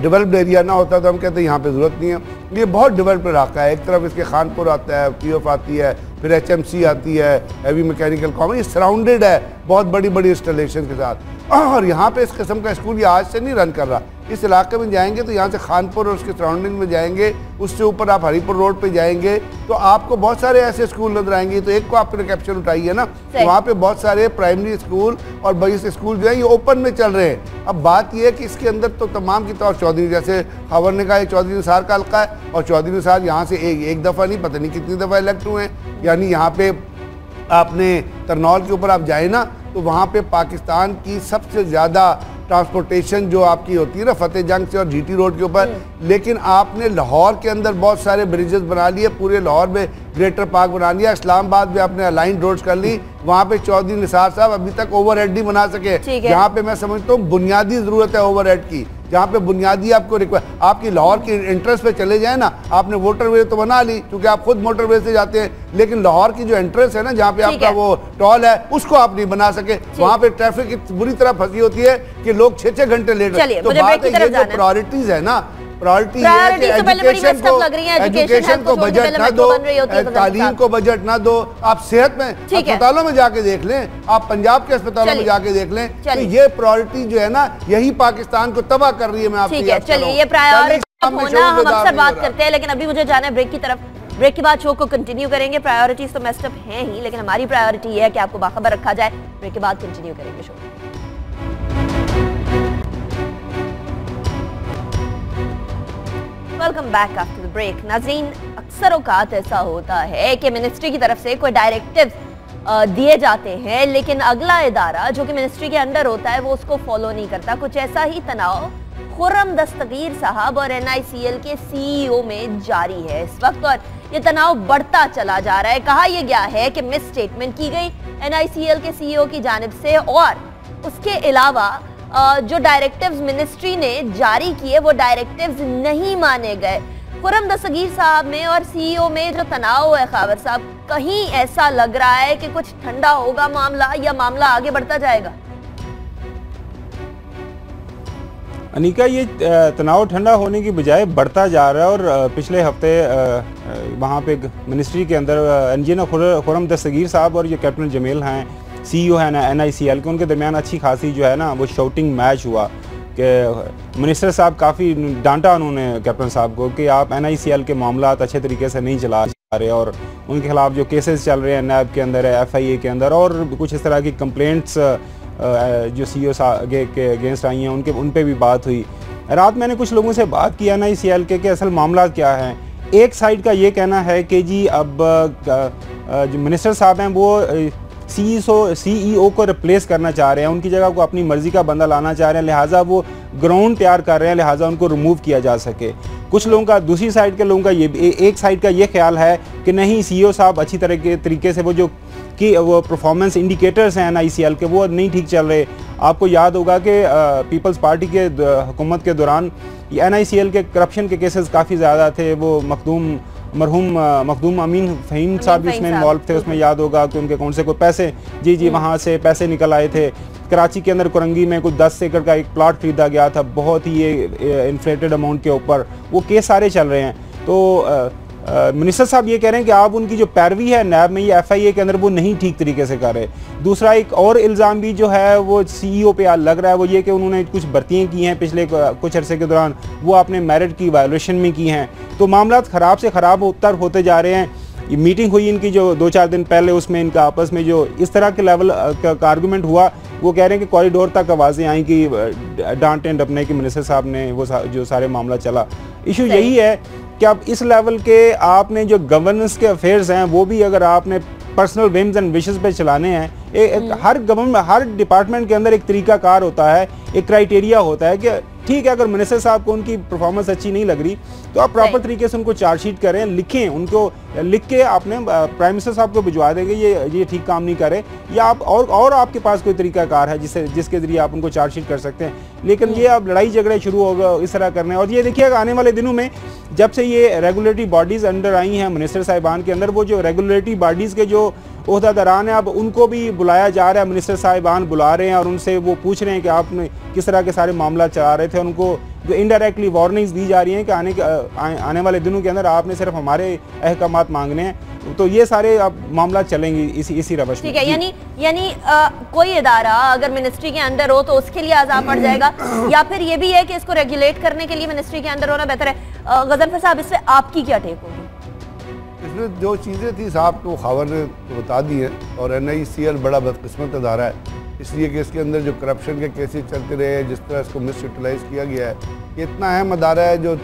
ڈیولپڈ ایریا نہ ہوتا تو ہم کہتے ہیں یہاں پہ ضرورت نہیں ہے۔ یہ بہت ڈیولپڈ علاقہ ہے۔ ایک طرف اس کے خانپور آتا ہے پی ایف آتی ہے، پھر ایچ ایم سی آتی ہے ہیوی میکینیکل کام یہ سراؤنڈڈ ہے۔ بہت بڑی بڑی انسٹالیشن کے ساتھ۔ اور یہاں پہ اس قسم کا اسکول یہ آج سے نہیں رن کر رہا۔ اس علاقے میں جائیں گے تو یہاں سے خانپور اور اس کے سراؤنڈنگ میں جائیں گے اس سے اوپر آپ ہری پور روڈ پہ جائیں گے۔ تو آپ کو بہت سارے ایسے اسکول نظر آئیں گے تو ایک کو آپ نے کیپشن اٹھائی ہے نا وہاں پہ بہت سارے پرائمری اسکول اور بڑی سے اسکول جو ہیں یہ اوپن میں چل رہے ہیں۔ اب بات یہ ہے کہ اس کے اندر تو تمام کی طور چودھری جیسے خبر نے کہا یہ چودھری نثار کا حلقہ ہے اور چودھری نثار یہاں سے ایک دفعہ نہیں پتہ نہیں کتنی دفعہ الیکٹ ہوئے ہیں۔ یعنی یہاں پہ آپ نے ترنول کے اوپر آپ جائیں نا تو وہاں پہ پاکستان کی سب سے زیادہ ٹرانسپورٹیشن جو آپ کی ہوتی ہے نا فتح جنگ سے اور جی ٹی روڈ کے اوپر۔ لیکن آپ نے لاہور کے اندر بہت سارے بریجز بنا لیے پورے لاہور میں گریٹر پارک بنا لیا اسلام آباد میں آپ نے الائن روڈز کر لی۔ وہاں پہ چودھری نثار صاحب ابھی تک اوور ہیڈ نہیں بنا سکے۔ یہاں پہ میں سمجھتا ہوں بنیادی ضرورت ہے اوور ہیڈ کی۔ جہاں پہ بنیادی آپ کو آپ کی لاہور کی انٹرس پہ چلے جائیں نا آپ نے ووٹر وے تو بنا لی کیونکہ آپ خود موٹر وے سے جاتے ہیں۔ لیکن لاہور کی جو انٹرس ہے نا جہاں پہ آپ کا وہ ٹال ہے اس کو آپ نہیں بنا سکے۔ وہاں پہ ٹریفک بری طرح پھنسی ہوتی ہے کہ لوگ چھ چھ گھنٹے لیٹ تو بات ہے یہ جو پرائورٹیز ہے۔ نا پرائورٹی ہے کہ ایجوکیشن کو ایجوکیشن کو بجٹ نہ دو تعلیم کو بجٹ نہ دو آپ صحت میں اسپتالوں میں جا کے دیکھ لیں آپ پنجاب کے اسپتالوں میں جا کے دیکھ لیں کہ یہ پرائورٹی جو ہے نا یہی پاکستان کو تباہ کر رہی ہے میں آپ کی یاد چلیے یہ پرائورٹی ہونا ہم اکثر بات کرتے ہیں لیکن ابھی مجھے جانا ہے بریک کی طرف بریک کے بعد شو کو کنٹینیو کریں گے پرائیورٹیز تو میسٹ اپ ہیں ہی لیکن ہماری پرائیورٹی یہ ہے کہ آپ کو باخبر رکھا جائے بریک کے بعد کنٹینیو کریں گے show welcome back after the break ناظرین اکثر اوقات ایسا ہوتا ہے کہ منسٹری کی طرف سے کوئی ڈائریکٹیو دیے جاتے ہیں لیکن اگلا ادارہ جو کہ منسٹری کے انڈر ہوتا ہے وہ اس کو فالو نہیں کرتا کچھ ایسا ہی تناؤ خرم دستگیر صاحب اور این آئی سی ایل کے سی ای او میں جاری ہے اس وقت اور یہ تناؤ بڑھتا چلا جا رہا ہے کہا یہ گیا ہے کہ مس سٹیٹمنٹ کی گئی این آئی سی ایل کے سی ای او کی جانب سے اور اس کے علاوہ جو ڈائریکٹیوز منسٹری نے جاری کیے وہ ڈائریکٹیوز نہیں مانے گئے۔ خرم دستگیر صاحب میں اور سی ای او میں جو تناؤ ہے، خاور صاحب، کہیں ایسا لگ رہا ہے کہ کچھ ٹھنڈا ہوگا معاملہ یا معاملہ آگے بڑھتا جائے گا؟ انیکا، یہ تناؤ ٹھنڈا ہونے کی بجائے بڑھتا جا رہا ہے اور پچھلے ہفتے وہاں پہ منسٹری کے اندر انجینہ خرم دستگیر صاحب اور یہ کیپٹن جمیل ہیں۔ سی ای او ہے نا این آئی سی ایل کے، ان کے درمیان اچھی خاصی جو ہے نا، وہ شوٹنگ میچ ہوا کہ منسٹر صاحب کافی ڈانٹا انہوں نے کیپٹن صاحب کو کہ آپ این آئی سی ایل کے معاملات اچھے طریقے سے نہیں چلا رہے اور ان کے خلاف جو کیسز چل رہے ہیں نیب کے اندر ہے ایف آئی اے کے اندر اور کچھ اس طرح کی کمپلینٹس جو سی او کے اگینسٹ آئی ہیں، ان کے، ان پہ بھی بات ہوئی۔ رات میں نے کچھ لوگوں سے بات کی این آئی سی ایل کے کہ اصل معاملات کیا ہیں۔ ایک سائڈ کا یہ کہنا ہے کہ جی اب جو منسٹر صاحب ہیں، وہ سی سی ای او کو ریپلیس کرنا چاہ رہے ہیں، ان کی جگہ کو اپنی مرضی کا بندہ لانا چاہ رہے ہیں، لہٰذا وہ گراؤنڈ تیار کر رہے ہیں، لہٰذا ان کو ریموو کیا جا سکے۔ کچھ لوگوں کا، دوسری سائڈ کے لوگوں کا یہ ایک سائڈ کا یہ خیال ہے کہ نہیں سی او صاحب اچھی طرح کے طریقے سے وہ جو کہ وہ پرفارمنس انڈیکیٹرز ہیں این آئی سی ایل کے، وہ نہیں ٹھیک چل رہے۔ آپ کو یاد ہوگا کہ پیپلز پارٹی کے حکومت کے دوران این آئی سی ایل کے کرپشن کے کیسز کافی زیادہ تھے، وہ مخدوم مرحوم مخدوم امین فہیم صاحب بھی اس میں انوالو تھے اس میں یاد ہوگا کہ ان کے کون سے کوئی پیسے جی جی وہاں سے پیسے نکل آئے تھے۔ کراچی کے اندر کرنگی میں کچھ دس ایکڑ کا ایک پلاٹ خریدا گیا تھا بہت ہی انفلیٹڈ اماؤنٹ کے اوپر۔ وہ کیس سارے چل رہے ہیں۔ تو منسٹر صاحب یہ کہہ رہے ہیں کہ آپ ان کی جو پیروی ہے نیب میں یہ ایف آئی اے کے اندر وہ نہیں ٹھیک طریقے سے کر رہے۔ دوسرا ایک اور الزام بھی جو ہے وہ سی ای او پہ لگ رہا ہے وہ یہ کہ انہوں نے کچھ بھرتیاں کی ہیں پچھلے کچھ عرصے کے دوران وہ اپنے میرٹ کی وائلیشن میں کی ہیں۔ تو معاملات خراب سے خراب اتر ہوتے جا رہے ہیں۔ یہ میٹنگ ہوئی ان کی جو دو چار دن پہلے اس میں ان کا آپس میں جو اس طرح کے لیول کا آرگومنٹ ہوا وہ کہہ رہے ہیں کہ کوریڈور تک آوازیں آئیں کہ ڈانٹ اینڈ اپنے کہ منسٹر صاحب نے وہ جو سارے معاملہ چلا۔ ایشو یہی ہے کہ اب اس لیول کے آپ نے جو گورننس کے افیئرز ہیں وہ بھی اگر آپ نے پرسنل ویمز اینڈ وشز پہ چلانے ہیں ہر گورنمنٹ ہر ڈپارٹمنٹ کے اندر ایک طریقہ کار ہوتا ہے ایک کرائٹیریا ہوتا ہے کہ ٹھیک ہے اگر منسٹر صاحب کو ان کی پرفارمنس اچھی نہیں لگ رہی تو آپ پراپر طریقے سے ان کو چارج شیٹ کریں لکھیں ان کو لکھ کے آپ نے پرائم منسٹر صاحب کو بھجوا دیں گے یہ یہ ٹھیک کام نہیں کرے۔ یا آپ اور اور آپ کے پاس کوئی طریقہ کار ہے جس سے جس کے ذریعے آپ ان کو چارج شیٹ کر سکتے ہیں۔ لیکن یہ اب لڑائی جھگڑے شروع ہوگا اس طرح کرنے۔ اور یہ دیکھیے گا آنے والے دنوں میں جب سے یہ ریگولیٹری باڈیز انڈر آئی ہیں منسٹر صاحبان کے اندر وہ جو ریگولیٹری باڈیز کے جو عہدہ دران ہیں۔ اب ان کو بھی بلایا جا رہا ہے منسٹر صاحبان بلا رہے ہیں اور ان سے وہ پوچھ رہے ہیں کہ آپ نے کس طرح کے سارے معاملہ چلا رہے تھے۔ ان کو جو انڈائریکٹلی وارننگز دی جا رہی ہیں کہ آنے آنے والے دنوں کے اندر آپ نے صرف ہمارے احکامات مانگنے ہیں۔ تو یہ سارے اب معاملہ چلیں گے اسی اسی روش ٹھیک ہے۔ یعنی یعنی کوئی ادارہ اگر منسٹری کے اندر ہو تو اس کے لیے عذاب پڑ جائے گا۔ یا پھر یہ بھی ہے کہ اس کو ریگولیٹ کرنے کے لیے منسٹری کے اندر ہونا بہتر ہے۔ غزنفر صاحب اس سے آپ کی کیا ٹیک ہوگی؟ اس میں جو چیزیں تھیں صاحب کو خاور نے بتا دی ہیں اور این آئی سی ایل بڑا بدقسمت ادارہ ہے۔ اس لیے کہ اس کے اندر جو کرپشن کے کیسز چلتے رہے جس طرح اس کو مس یوٹیلائز کیا گیا ہے، یہ اتنا اہم ادارہ ہے جو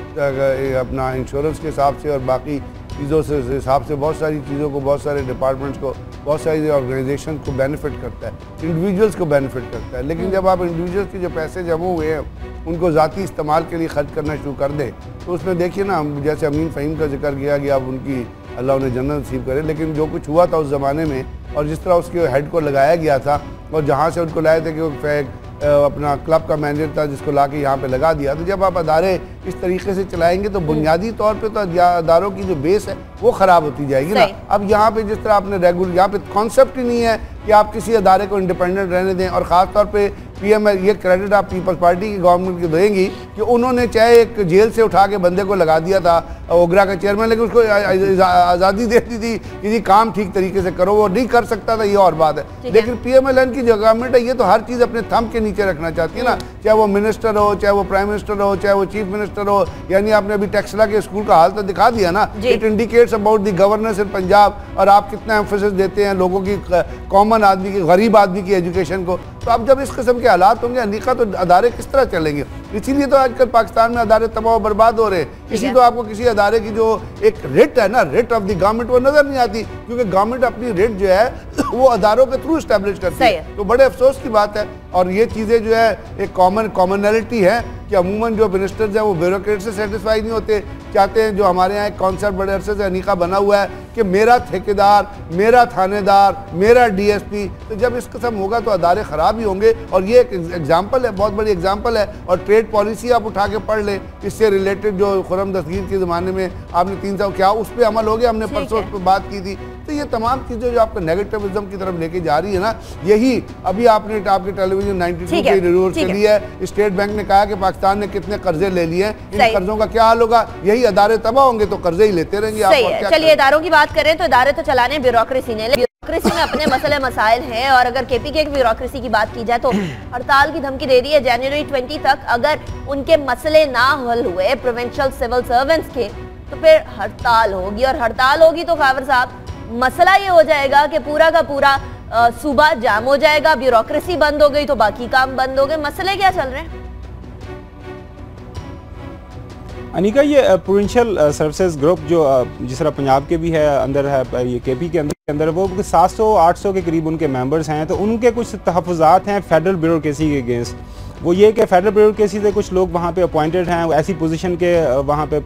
اپنا انشورنس کے حساب سے اور باقی چیزوں سے حساب سے بہت ساری چیزوں کو، بہت سارے ڈپارٹمنٹس کو، بہت ساری آرگنائزیشن کو بینیفٹ کرتا ہے۔ انڈیویجولس کو بینیفٹ کرتا ہے۔ لیکن جب آپ انڈیویجولس کے جو پیسے جمع ہوئے ہیں، ان کو ذاتی استعمال کے لیے خرچ کرنا شروع کر دیں، تو اس میں دیکھیے نا جیسے امین فہیم کا ذکر کیا گیا، اب ان کی اللہ انہیں جنت نصیب کرے۔ لیکن جو کچھ ہوا تھا اس زمانے میں، اور جس طرح اس کے ہیڈ کو لگایا گیا تھا، اور جہاں سے ان کو لائے تھے کہ وہ اپنا کلب کا مینیجر تھا، جس کو لا کے یہاں پہ لگا دیا۔ تو جب آپ ادارے اس طریقے سے چلائیں گے تو بنیادی طور پہ تو اداروں کی جو بیس ہے وہ خراب ہوتی جائے گی نا۔ اب یہاں پہ جس طرح آپ نے ریگولر یہاں پہ کانسیپٹ ہی نہیں ہے کہ آپ کسی ادارے کو انڈیپینڈنٹ رہنے دیں اور خاص طور پہ پی ایم یہ کریڈٹ آپ پیپلز پارٹی کی گورنمنٹ کی دیں گی کہ انہوں نے چاہے ایک جیل سے اٹھا کے بندے کو لگا دیا تھا اوگرا کا چیئرمین لیکن اس کو آزادی دیتی تھی کہ جی کام ٹھیک طریقے سے کرو وہ نہیں کر سکتا تھا یہ اور بات ہے۔ لیکن پی ایم ایل این کی جو گورنمنٹ ہے یہ تو ہر چیز اپنے تھم کے نیچے رکھنا چاہتی ہے نا۔ چاہے وہ منسٹر ہو چاہے وہ پرائم منسٹر ہو چاہے وہ چیف منسٹر ہو یعنی آپ نے ابھی ٹیکسلا کے اسکول کا حال تو دکھا دیا نا it indicates about the governance in Punjab اور آپ کتنا ایمفیسس دیتے ہیں لوگوں کی کامن آدمی کی غریب آدمی کی ایجوکیشن کو۔ تو اب جب اس قسم کے حالات ہوں گے انیقہ تو ادارے کس طرح چلیں گے؟ اسی لیے تو آج کل پاکستان میں ادارے تباہ و برباد ہو رہے ہیں۔ اسی تو آپ کو کسی ادارے کی جو ایک ریٹ ہے نا ریٹ آف دی گورنمنٹ وہ نظر نہیں آتی۔ کیونکہ گورنمنٹ اپنی ریٹ جو ہے وہ اداروں کے تھرو اسٹیبلش کرتی ہے۔ تو بڑے افسوس کی بات ہے۔ اور یہ چیزیں جو ہے ایک کامن کامنلٹی ہے کہ عموماً جو منسٹرز ہیں وہ بیوروکریٹ سے سیٹسفائی نہیں ہوتے۔ چاہتے ہیں جو ہمارے یہاں ایک کانسیپٹ بڑے عرصے سے انیقہ بنا ہوا ہے کہ میرا ٹھیکیدار میرا تھانے دار میرا ڈی ایس پی تو جب اس قسم ہوگا تو ادارے خراب ہی ہوں گے اور یہ ایک ایگزامپل ہے بہت بڑی ایگزامپل ہے اور ٹریڈ پالیسی آپ اٹھا کے پڑھ لیں۔ اس سے ریلیٹڈ جو خرم دستگیر کے زمانے میں آپ نے تین سال کیا اس پہ عمل ہو گیا ہم نے پرسوں اس پہ بات کی تھی۔ تو یہ تمام چیزیں جو آپ کا نیگیٹیوزم کی طرف لے کے جا رہی ہے نا یہی ابھی آپ نے آپ کے ٹیلی ویژن نائنٹی ٹو کے ریورس کے لیے اسٹیٹ بینک نے کہا کہ پاکستان نے کتنے قرضے لے لیے ان قرضوں کا کیا حال ہوگا؟ یہی ادارے تباہ ہوں گے تو قرضے ہی لیتے رہیں گے۔ چلیے اداروں کی بات کریں تو ادارے ادارے تو چلانے بیوروکریسی نے بیوروکریسی میں اپنے مسئلے، مسائل ہیں اور اگر کے پی کے بیوروکریسی کی بات کی جائے تو ہڑتال کی دھمکی دے دی ہے۔ جنوری ٹوینٹی تک اگر ان کے مسئلے نہ حل ہوئے پروینشل سیول سرونٹس کے، تو پھر ہڑتال ہوگی۔ اور ہڑتال ہوگی تو خاور صاحب، مسئلہ یہ ہو جائے گا کہ پورا کا پورا صوبہ جام ہو جائے گا بیوروکریسی بند ہو گئی تو باقی کام بند ہو گئے۔ مسئلے کیا چل رہے ہیں؟ انیکا، یہ پروونشل سروسز گروپ جو جس طرح پنجاب کے بھی ہے، اندر ہے یہ کے پی کے اندر کے اندر، وہ سات سو، آٹھ سو کے قریب ان کے ممبرز ہیں۔ تو ان کے کچھ تحفظات ہیں فیڈرل بیوروکریسی کے اگینسٹ وہ یہ کہ فیڈرل بیوروکریسی سے کچھ لوگ وہاں پہ اپوائنٹڈ ہیں ایسی پوزیشن کے وہاں پہ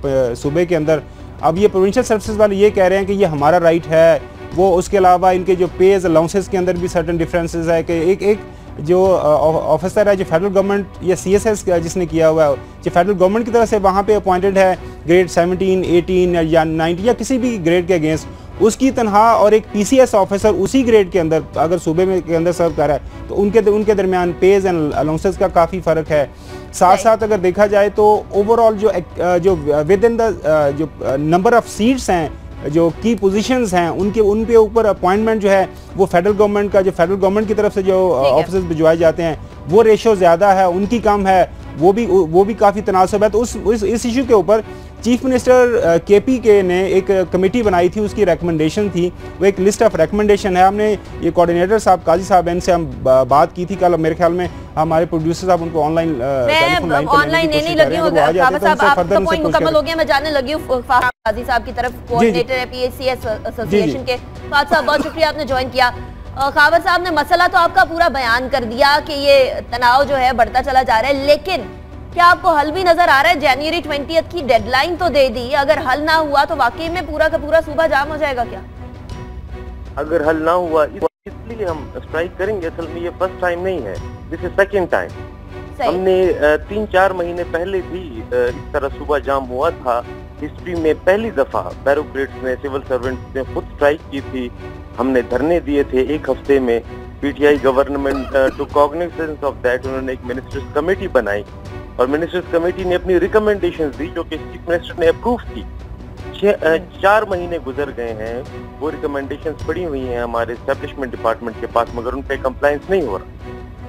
صوبے کے اندر۔ اب یہ پروونشل سروسز والے یہ کہہ رہے ہیں کہ یہ ہمارا رائٹ ہے۔ وہ اس کے علاوہ ان کے جو پیز الاؤنسز کے اندر بھی سرٹن ڈیفرنسز ہے کہ ایک ایک جو آفیسر ہے جو فیڈرل گورنمنٹ یا سی ایس ایس جس نے کیا ہوا ہے جو فیڈرل گورنمنٹ کی طرف سے وہاں پہ اپوائنٹڈ ہے گریڈ سیونٹین ایٹین یا نائنٹی یا کسی بھی گریڈ کے اگینسٹ اس کی تنہا اور ایک پی سی ایس آفیسر اسی گریڈ کے اندر اگر صوبے میں کے اندر سرو کر رہا ہے تو ان کے ان کے درمیان پیز اینڈ الاؤنسز کا کافی فرق ہے۔ ساتھ ساتھ اگر دیکھا جائے تو اوورال جو جو ود ان دا جو نمبر آف سیٹس ہیں جو کی پوزیشنز ہیں ان کے ان پہ اوپر اپوائنٹمنٹ جو ہے وہ فیڈرل گورنمنٹ کا جو فیڈرل گورنمنٹ کی طرف سے جو آفیسرز بھجوائے جاتے ہیں وہ ریشو زیادہ ہے ان کی کم ہے وہ بھی وہ بھی کافی تناسب ہے۔ تو اس اس ایشو کے اوپر چیف منسٹر کے پی کے نے ایک کمیٹی بنائی تھی اس کی ریکمنڈیشن تھی۔ وہ ایک لسٹ آف ریکمنڈیشن ہے۔ ہم نے یہ کوارڈینیٹر صاحب قاضی صاحب ان سے ہم بات کی تھی۔ کل میرے خیال میں ہمارے پروڈیوسر صاحب ان کو آن لائن میں آن لائن نہیں لگی ہوں۔ خاور صاحب آپ کا پوائنٹ مکمل ہو گیا میں جاننے لگی ہوں قاضی صاحب کی طرف کوارڈینیٹر ہے P S C S association کے۔ فاہد صاحب بہت شکریہ آپ نے جوائن کیا۔ خاور صاحب نے مسئلہ تو آپ کا پورا بیان کر دیا کہ یہ تناؤ جو ہے بڑھتا چلا جا رہا ہے لیکن کیا آپ کو حل بھی نظر آ رہا ہے؟ جنوری ٹوینٹیت کی ڈیڈ لائن تو دے دی اگر حل نہ ہوا تو واقعی میں پورا کا پورا صوبہ جام ہو جائے گا کیا؟ اگر حل نہ ہوا اس لیے ہم اسٹرائک کریں گے اصل میں یہ فرسٹ ٹائم نہیں ہے۔ دس از سیکنڈ ٹائم ہم نے تین چار مہینے پہلے بھی اس طرح صوبہ جام ہوا تھا۔ ہسٹری میں پہلی دفعہ بیروکریٹس نے سیول سرونٹس نے خود اسٹرائک کی تھی۔ ہم نے دھرنے دیے تھے ایک ہفتے میں۔ P T I government to cognizance of that انہوں نے ایک منسٹرز کمیٹی بنائی۔ اور منسٹرز کمیٹی نے اپنی ریکمنڈیشنز دی جو کہ چیف منسٹر نے اپروف کی۔ چار مہینے گزر گئے ہیں۔ وہ ریکمنڈیشنز پڑی ہوئی ہیں ہمارے اسٹیبلشمنٹ ڈپارٹمنٹ کے پاس، مگر ان پہ کمپلائنس نہیں ہو رہا۔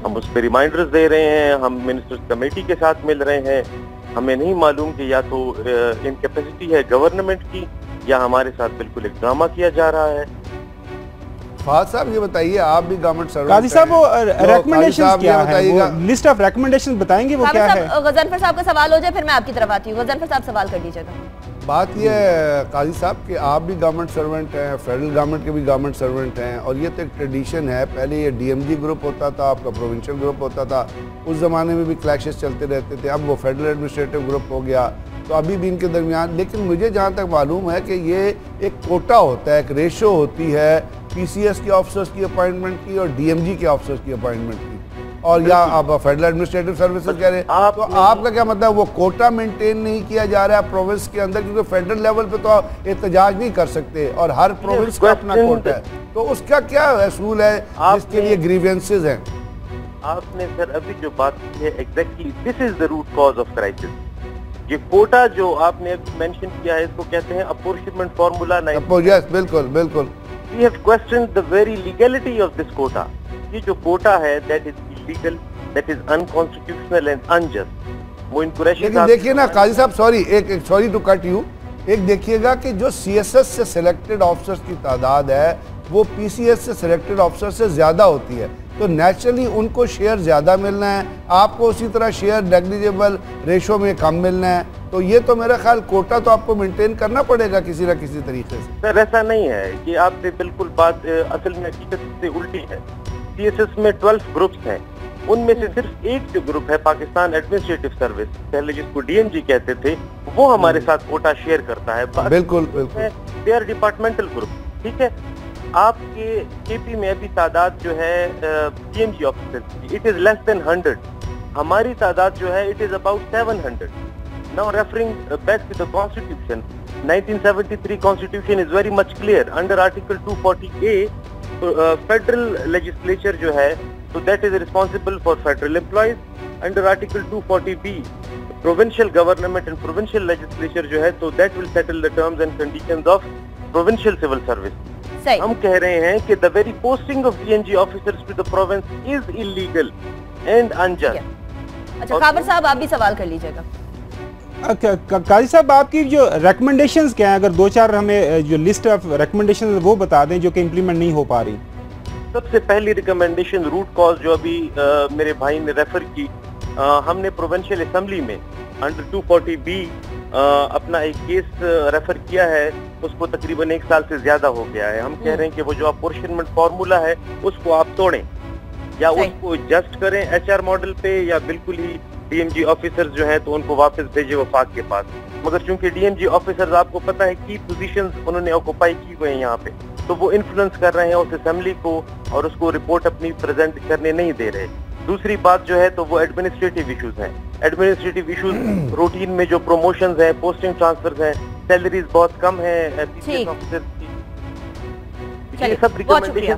ہم اس پہ ریمائنڈرز دے رہے ہیں۔ ہم منسٹرز کمیٹی کے ساتھ مل رہے ہیں۔ ہمیں نہیں معلوم کہ یا تو انکیپیسٹی ہے گورنمنٹ کی یا ہمارے ساتھ بالکل ایک ڈرامہ کیا جا رہا ہے۔ فہد صاحب یہ بتائیے آپ بھی گورنمنٹ سروس قاضی صاحب وہ ریکمنڈیشنز کیا ہیں؟ وہ لسٹ آف ریکمنڈیشنز بتائیں گے وہ کیا ہے غزنفر صاحب کا سوال ہو جائے پھر میں آپ کی طرف آتی ہوں۔ غزنفر صاحب سوال کر دیجیے گا۔ بات یہ ہے قاضی صاحب کہ آپ بھی گورنمنٹ سرونٹ ہیں فیڈرل گورنمنٹ کے بھی گورنمنٹ سرونٹ ہیں اور یہ تو ایک ٹریڈیشن ہے۔ پہلے یہ ڈی ایم جی گروپ ہوتا تھا آپ کا پروونشل گروپ ہوتا تھا۔ اس زمانے میں بھی کلیشز چلتے رہتے تھے۔ اب وہ فیڈرل ایڈمنسٹریٹو گروپ ہو گیا۔ تو ابھی بھی ان کے درمیان لیکن مجھے جہاں تک معلوم ہے کہ یہ ایک کوٹا ہوتا ہے ایک ریشو ہوتی ہے۔ پی سی ایس کے آفیسرز کی اپائنٹمنٹ کی اور ڈی ایم جی کے آفیسرز کی اپائنٹمنٹ کی. اور یا آپ فیڈرل ایڈمنسٹریٹو سروسز کہہ رہے ہیں. تو آپ کا کیا مطلب وہ کوٹا مینٹین نہیں کیا جا رہا ہے پروونس کے اندر کیونکہ فیڈرل لیول پہ تو احتجاج نہیں کر سکتے اور ہر پروونس کا اپنا کوٹا ہے. تو اس کا کیا اصول ہے؟ جس کے لیے گریوینسز ہیں. آپ نے سر ابھی جو بات کی ہے exactly this is the root cause of crisis یہ کوٹا جو آپ نے مینشن کیا ہے اس کو کہتے ہیں اپورشنمنٹ فارمولا بالکل بالکل. We have questioned the very legality of this quota. یہ جو کوٹا ہے that is illegal that is unconstitutional and unjust. وہ ان قریشی لیکن دیکھئے نا قاضی صاحب سوری ایک سوری ٹو کٹ یو ایک دیکھئے گا کہ جو سی ایس ایس سے سلیکٹڈ آفسرز کی تعداد ہے وہ پی سی ایس سے سلیکٹڈ آفسر سے زیادہ ہوتی ہے۔ تو نیچرلی ان کو شیئر زیادہ ملنا ہے۔ آپ کو اسی طرح شیئر نیگلیجیبل ریشو میں کم ملنا ہے۔ تو یہ تو میرا خیال کوٹا تو آپ کو مینٹین کرنا پڑے گا کسی نہ کسی طریقے سے۔ سر ایسا نہیں ہے یہ آپ سے بالکل بات اصل میں حقیقت سے الٹی ہے۔ سی ایس ایس میں ٹویلو گروپس ہیں۔ ان میں سے صرف ایک جو گروپ ہے پاکستان ایڈمنسٹریٹو سروس پہلے جس کو ڈی ایم جی کہتے تھے وہ ہمارے ساتھ کوٹا شیئر کرتا ہے۔ بالکل بالکل۔ دے ڈپارٹمنٹل گروپ ٹھیک ہے؟ آپ کے کے پی میں ابھی تعداد جو ہے C M G officer it is less than hundred ہماری تعداد جو ہے it is about seven hundred now referring back to the constitution nineteen seventy three constitution is very much clear under article two forty A federal legislature جو ہے، تو that is responsible for federal employees under article two forty B provincial government and provincial legislature جو ہے، تو that will settle the terms and conditions of provincial civil service ہم کہہ رہے ہیں کہ the very posting of DNG officers to the province is illegal and unjust. اچھا خابر صاحب آپ بھی سوال کر لیجیے گا قاضی صاحب آپ کی جو ریکمنڈیشنز کیا ہیں اگر دو چار ہمیں جو لسٹ آف ریکمنڈیشنز وہ بتا دیں جو کہ امپلیمنٹ نہیں ہو پا رہی سب سے پہلی ریکمنڈیشن روٹ کاز جو ابھی میرے بھائی نے ریفر کی ہم نے پروونشل اسمبلی میں انڈر ٹو فورٹی بی اپنا ایک کیس ریفر کیا ہے اس کو تقریباً ایک سال سے زیادہ ہو گیا ہے۔ ہم کہہ رہے ہیں کہ وہ جو اپورشنمنٹ فارمولا ہے اس کو آپ توڑیں یا اس کو جسٹ کریں ایچ آر ماڈل پہ یا بالکل ہی ڈی ایم جی آفیسر جو ہیں تو ان کو واپس بھیجے وفاق کے پاس۔ مگر چونکہ ڈی ایم جی آفیسر آپ کو پتا ہے کی پوزیشنز انہوں نے آکوپائی کی ہوئے ہیں یہاں پہ تو وہ انفلوئنس کر رہے ہیں اس اسمبلی کو اور اس کو رپورٹ اپنی پریزنٹ کرنے نہیں دے رہے۔ دوسری بات جو ہے تو وہ ایڈمنسٹریٹو ایشوز ہیں۔ ایڈمنسٹریٹو ایشوز روٹین میں جو پروموشنز ہیں پوسٹنگ ٹرانسفرز ہیں سیلریز بہت کم ہیں سب ریکمنڈیشن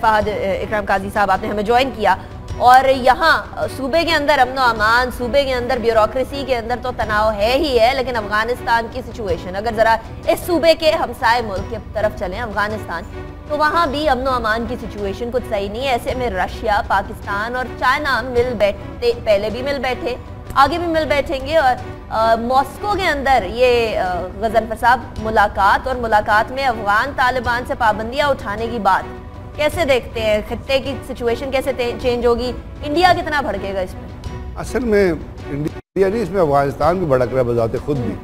فہد اکرام قاضی صاحب آپ نے ہمیں جوائن کیا۔ اور یہاں صوبے کے اندر امن و امان، صوبے کے اندر بیوروکریسی کے اندر تو تناؤ ہے ہی ہے، لیکن افغانستان کی سچویشن اگر ذرا اس صوبے کے ہمسائے ملک کے طرف چلیں، افغانستان، تو وہاں بھی امن و امان کی سچویشن کچھ صحیح نہیں ہے۔ ایسے میں رشیا، پاکستان اور چائنا مل بیٹھتے، پہلے بھی مل بیٹھے، آگے بھی مل بیٹھیں گے۔ اور ماسکو کے اندر یہ غزنفر صاحب ملاقات اور ملاقات میں افغان طالبان سے پابندیاں اٹھانے کی بات کیسے دیکھتے ہیں؟ خطے کی سچویشن کیسے چینج ہوگی؟ انڈیا کتنا بھڑکے گا اس میں؟ اصل میں انڈیا نہیں اس میں افغانستان بھی بھڑک رہا ہے بذات خود بھی۔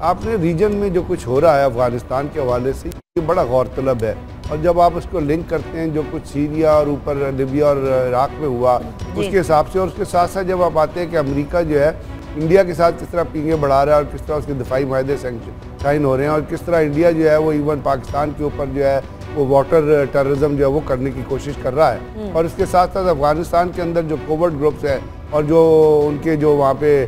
آپ نے ریجن میں جو کچھ ہو رہا ہے افغانستان کے حوالے سے یہ بڑا غور طلب ہے۔ اور جب آپ اس کو لنک کرتے ہیں جو کچھ سیریا اور اوپر لیبیا اور عراق میں ہوا جی۔ اس کے حساب سے اور اس کے ساتھ ساتھ جب آپ آتے ہیں کہ امریکہ جو ہے انڈیا کے ساتھ کس طرح پینگیں بڑھا رہا ہے اور کس طرح اس کے دفاعی معاہدے سائن ہو رہے ہیں اور کس طرح انڈیا جو ہے وہ ایون پاکستان کے اوپر جو ہے وہ واٹر ٹیررزم جو ہے وہ کرنے کی کوشش کر رہا ہے۔ اور اس کے ساتھ ساتھ افغانستان کے اندر جو کوورڈ گروپس ہیں اور جو ان کے جو وہاں پہ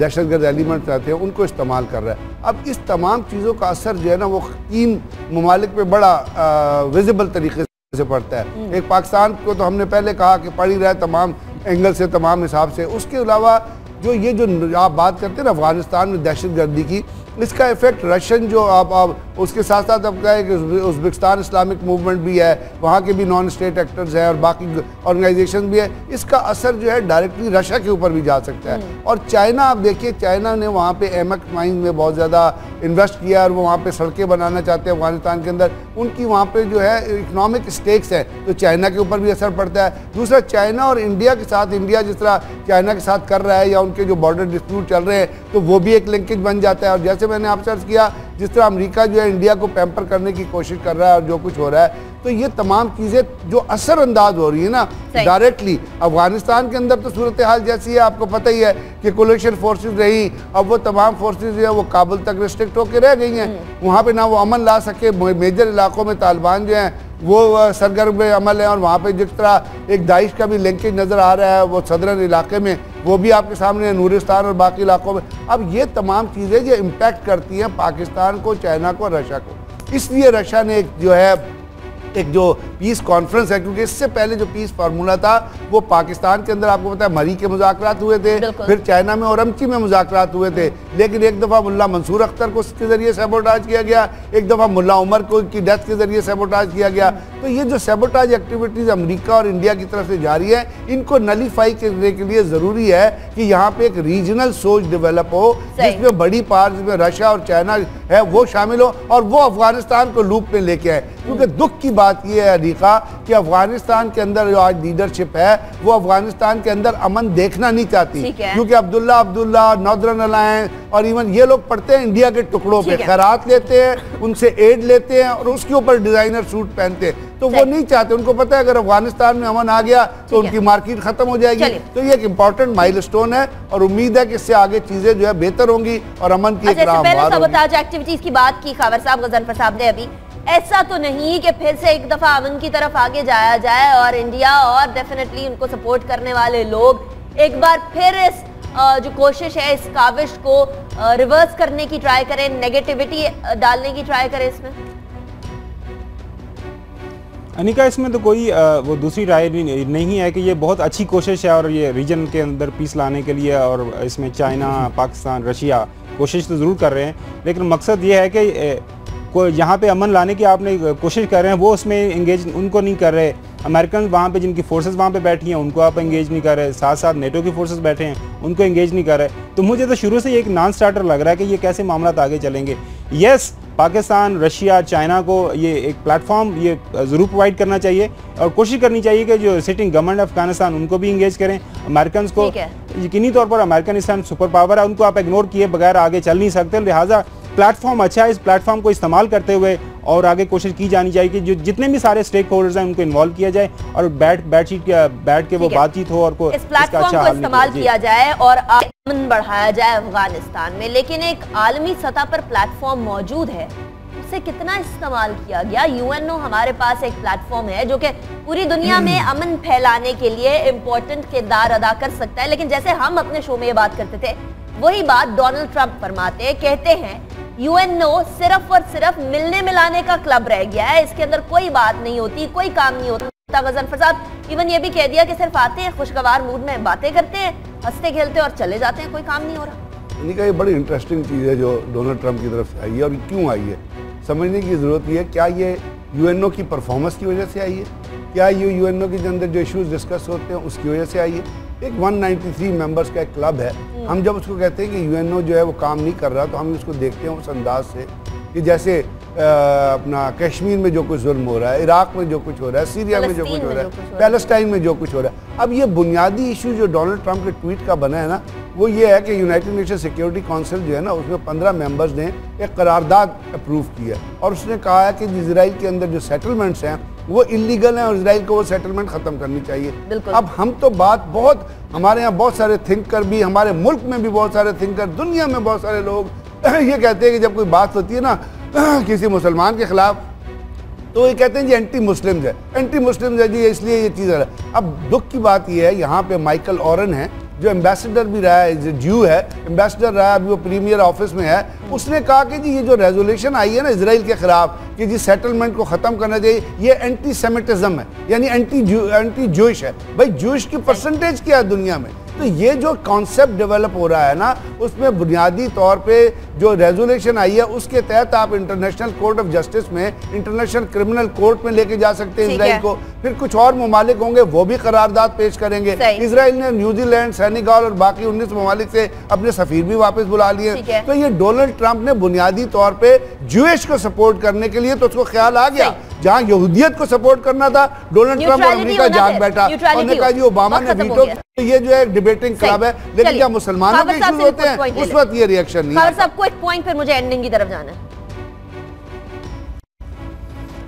دہشت گرد ایلیمنٹ رہتے ہیں ان کو استعمال کر رہا ہے۔ اب اس تمام چیزوں کا اثر جو ہے نا وہ تین ممالک پہ بڑا ویزیبل طریقے سے پڑتا ہے۔ ایک پاکستان کو تو ہم نے پہلے کہا کہ پڑھی رہا ہے تمام اینگل سے تمام حساب سے۔ اس کے علاوہ جو یہ جو آپ بات کرتے ہیں نا افغانستان میں دہشت گردی کی اس کا ایفیکٹ رشن جو آپ آپ اس کے ساتھ ساتھ آپ کہیں کہ ازبکستان اسلامک موومنٹ بھی ہے وہاں کے بھی نان اسٹیٹ ایکٹرز ہیں اور باقی آرگنائزیشن بھی ہے اس کا اثر جو ہے ڈائریکٹلی رشیا کے اوپر بھی جا سکتا ہے۔ اور چائنا آپ دیکھیے چائنا نے وہاں پہ ایمک مائن میں بہت زیادہ انویسٹ کیا اور وہ وہاں پہ سڑکیں بنانا چاہتے ہیں افغانستان کے اندر۔ ان کی وہاں پہ جو ہے اکنامک اسٹیکس ہیں تو چائنا کے اوپر بھی اثر پڑتا ہے۔ دوسرا چائنا اور انڈیا کے ساتھ انڈیا جس طرح چائنا کے ساتھ کر رہا ہے یا ان کے جو بارڈر ڈسپیوٹ چل رہے ہیں تو وہ بھی ایک لنکیج بن جاتا ہے۔ اور جیسے میں نے آپ سے عرض کیا جس طرح امریکہ جو ہے انڈیا کو پیمپر کرنے کی کوشش کر رہا ہے اور جو کچھ ہو رہا ہے تو یہ تمام چیزیں جو اثر انداز ہو رہی ہیں نا ڈائریکٹلی افغانستان کے اندر تو صورتحال جیسی ہے آپ کو پتہ ہی ہے کہ کولیشن فورسز رہی۔ اب وہ تمام فورسز جو ہے وہ کابل تک ریسٹرکٹ ہو کے رہ گئی ہیں۔ وہاں پہ نہ وہ امن لا سکے میجر علاقوں میں طالبان جو ہیں وہ سرگرم عمل ہیں اور وہاں پہ جس طرح ایک داعش کا بھی لنکیج نظر آ رہا ہے وہ صدرن علاقے میں وہ بھی آپ کے سامنے نورستان اور باقی علاقوں میں۔ اب یہ تمام چیزیں یہ امپیکٹ کرتی ہیں پاکستان کو، چائنا کو رشیا کو۔ اس لیے رشیا نے ایک جو ہے ایک جو پیس کانفرنس ہے کیونکہ اس سے پہلے جو پیس فارمولا تھا وہ پاکستان کے اندر آپ کو پتا ہے مری کے مذاکرات ہوئے تھے پھر چائنا میں اور امچی میں مذاکرات ہوئے تھے۔ لیکن ایک دفعہ ملا منصور اختر کو اس کے ذریعے سیبوٹاج کیا گیا۔ ایک دفعہ ملا عمر کو کی ڈیتھ کے ذریعے سیبوٹاج کیا گیا۔ تو یہ جو سیبوٹاج ایکٹیویٹیز امریکہ اور انڈیا کی طرف سے جاری ہے ان کو نلیفائی کرنے کے لیے ضروری ہے کہ یہاں پہ ایک ریجنل سوچ ڈیولپ ہو جس میں بڑی پار جس میں رشیا اور چائنا ہے وہ شامل ہو اور وہ افغانستان کو لوپ میں لے کے آئے۔ کیونکہ دکھ کی بات یہ ہے عریقہ کہ افغانستان کے اندر جو آج لیڈرشپ ہے وہ افغانستان کے اندر امن دیکھنا نہیں چاہتی۔ کیونکہ عبداللہ عبداللہ نودرن الائن اور ایون یہ لوگ پڑھتے ہیں انڈیا کے ٹکڑوں پہ۔ خیرات لیتے ہیں ان سے ایڈ لیتے ہیں اور اس کے اوپر ڈیزائنر سوٹ پہنتے ہیں۔ تو وہ نہیں چاہتے۔ ان کو پتہ ہے اگر افغانستان میں امن آ گیا تو ان کی مارکیٹ ختم ہو جائے گی۔ تو یہ ایک امپورٹنٹ مائل سٹون ہے اور امید ہے کہ اس سے آگے چیزیں جو ہے بہتر ہوں گی اور امن کی ایک راہ ہموار ہوگی۔ ایکٹیویٹیز کی بات کی خاور صاحب غزنفر صاحب نے ابھی۔ ایسا تو نہیں کہ پھر سے ایک دفعہ امن کی طرف آگے جایا جائے اور انڈیا اور ڈیفینیٹلی ان کو سپورٹ کرنے والے لوگ ایک بار پھر اس جو کوشش ہے اس کاوش کو ریورس کرنے کی ٹرائی کریں نیگیٹیوٹی ڈالنے کی ٹرائی کریں اس میں۔ انیکا اس میں تو کوئی وہ دوسری رائے نہیں ہے کہ یہ بہت اچھی کوشش ہے اور یہ ریجن کے اندر پیس لانے کے لیے اور اس میں چائنا پاکستان رشیا کوشش تو ضرور کر رہے ہیں لیکن مقصد یہ ہے کہ یہاں پہ امن لانے کی آپ نے کوشش کر رہے ہیں وہ اس میں انگیج ان کو نہیں کر رہے۔ امریکن وہاں پہ جن کی فورسز وہاں پہ بیٹھی ہیں ان کو آپ انگیج نہیں کر رہے۔ ساتھ ساتھ نیٹو کی فورسز بیٹھے ہیں ان کو انگیج نہیں کر رہے۔ تو مجھے تو شروع سے یہ ایک نان سٹارٹر لگ رہا ہے کہ یہ کیسے معاملات آگے چلیں گے۔ یس پاکستان رشیا چائنا کو یہ ایک پلیٹ فارم یہ ضرور پرووائڈ کرنا چاہیے۔ اور کوشش کرنی چاہیے کہ جو سٹنگ گورنمنٹ افغانستان ان کو بھی انگیج کریں۔ امریکنز کو یقینی طور پر امریکن اسلام سپر پاور ہے ان کو آپ اگنور کیے بغیر آگے چل نہیں سکتے۔ لہٰذا پلیٹ فارم اچھا ہے اس پلیٹ فارم کو استعمال کرتے ہوئے اور آگے کوشش کی جانی چاہیے کہ جو جتنے بھی سارے سٹیک ہولڈرز ہیں ان کو انوالو کیا جائے اور بیٹھ بیٹھ شیٹ بیٹھ کے وہ بات چیت ہو اور کو اس پلیٹ فارم کو استعمال جی۔ کیا جائے اور امن بڑھایا جائے افغانستان میں۔ لیکن ایک عالمی سطح پر پلیٹ فارم موجود ہے۔ سے کتنا استعمال کیا گیا؟ یو این او ہمارے پاس ایک پلیٹ فارم ہے جو کہ پوری دنیا میں امن پھیلانے کے لیے امپورٹنٹ کردار ادا کر سکتا ہے۔ لیکن جیسے ہم اپنے شو میں یہ بات کرتے تھے وہی بات ڈونلڈ ٹرمپ فرماتے کہتے ہیں یو این او صرف اور صرف ملنے ملانے کا کلب رہ گیا ہے اس کے اندر کوئی بات نہیں ہوتی کوئی کام نہیں ہوتا غزن فساد ایون یہ بھی کہہ دیا کہ صرف آتے ہیں خوشگوار موڈ میں باتیں کرتے ہیں ہنستے کھیلتے اور چلے جاتے ہیں کوئی کام نہیں ہو رہا یعنی کہ یہ بڑی انٹرسٹنگ چیز ہے جو ڈونلڈ ٹرمپ کی طرف سے آئی ہے اور کیوں آئی ہے سمجھنے کی ضرورت یہ ہے کیا یہ یو این او کی پرفارمنس کی وجہ سے آئی ہے کیا یہ یو این او کے اندر جو ایشوز ڈسکس ہوتے ہیں اس کی وجہ سے آئی ہے ایک ون نائنٹی تھری ممبرس کا ایک کلب ہے ہم جب اس کو کہتے ہیں کہ یو این او جو ہے وہ کام نہیں کر رہا تو ہم اس کو دیکھتے ہیں اس انداز سے کہ جیسے اپنا کشمیر میں جو کچھ ظلم ہو رہا ہے عراق میں جو کچھ ہو رہا ہے سیریا میں جو کچھ ہو رہا ہے پیلسٹائن میں جو کچھ ہو رہا ہے۔ اب یہ بنیادی ایشو جو ڈونلڈ ٹرمپ کے ٹویٹ کا بنا ہے نا وہ یہ ہے کہ یونائٹڈ نیشن سیکیورٹی کونسل جو ہے نا اس میں پندرہ ممبرز نے ایک قرارداد اپروو کی ہے۔ اور اس نے کہا ہے کہ اسرائیل کے اندر جو سیٹلمنٹس ہیں وہ انلیگل ہیں اور اسرائیل کو وہ سیٹلمنٹ ختم کرنی چاہیے۔ اب ہم تو بات بہت ہمارے یہاں بہت سارے تھنکر بھی ہمارے ملک میں بھی بہت سارے تھنکر دنیا میں بہت سارے لوگ یہ کہتے ہیں کہ جب کوئی بات ہوتی ہے نا کسی مسلمان کے خلاف، تو یہ کہتے ہیں جی اینٹی مسلمز ہے۔ اینٹی مسلمز ہے جی اس لیے یہ چیز ہے اب دکھ کی بات یہ ہے، یہاں پہ مائیکل اورن ہے جو امبیسڈر بھی رہا ہے، جو ہے امبیسڈر رہا ہے، ابھی وہ پریمیئر آفس میں ہے۔ اس نے کہا کہ جی یہ جو ریزولیشن آئی ہے نا اسرائیل کے خلاف، کہ جی سیٹلمنٹ کو ختم کرنا چاہیے، یہ اینٹی سیمیٹزم ہے یعنی اینٹی جوش ہے۔ بھائی جوش کی پرسنٹیج کیا ہے دنیا میں؟ تو یہ جو کانسیپٹ ڈیولپ ہو رہا ہے نا اس میں بنیادی طور پہ جو ریزولیشن آئی ہے اس کے تحت آپ انٹرنیشنل کورٹ آف جسٹس میں انٹرنیشنل کرمنل کورٹ میں لے کے جا سکتے ہیں اسرائیل کو۔ پھر کچھ اور ممالک ہوں گے وہ بھی قرارداد پیش کریں گے۔ اسرائیل نے نیوزی لینڈ سینیگال اور باقی انیس ممالک سے اپنے سفیر بھی واپس بلا لیے۔ تو یہ ڈونلڈ ٹرمپ نے بنیادی طور پہ جویش کو سپورٹ کرنے کے لیے تو اس کو خیال آ گیا۔ جہاں یہودیت کو سپورٹ کرنا تھا ڈونلڈ ٹرمپ اور امریکہ جاگ بیٹھا۔ اور نے کہا جی اوباما نے ویٹو یہ جو ہے ڈیبیٹنگ کلاب ہے۔ لیکن کیا مسلمانوں کے ایشوز ہوتے ہیں اس وقت یہ ریاکشن نہیں ہے۔ صاحب کو ایک پوائنٹ پھر مجھے اینڈنگ کی طرف جانا ہے۔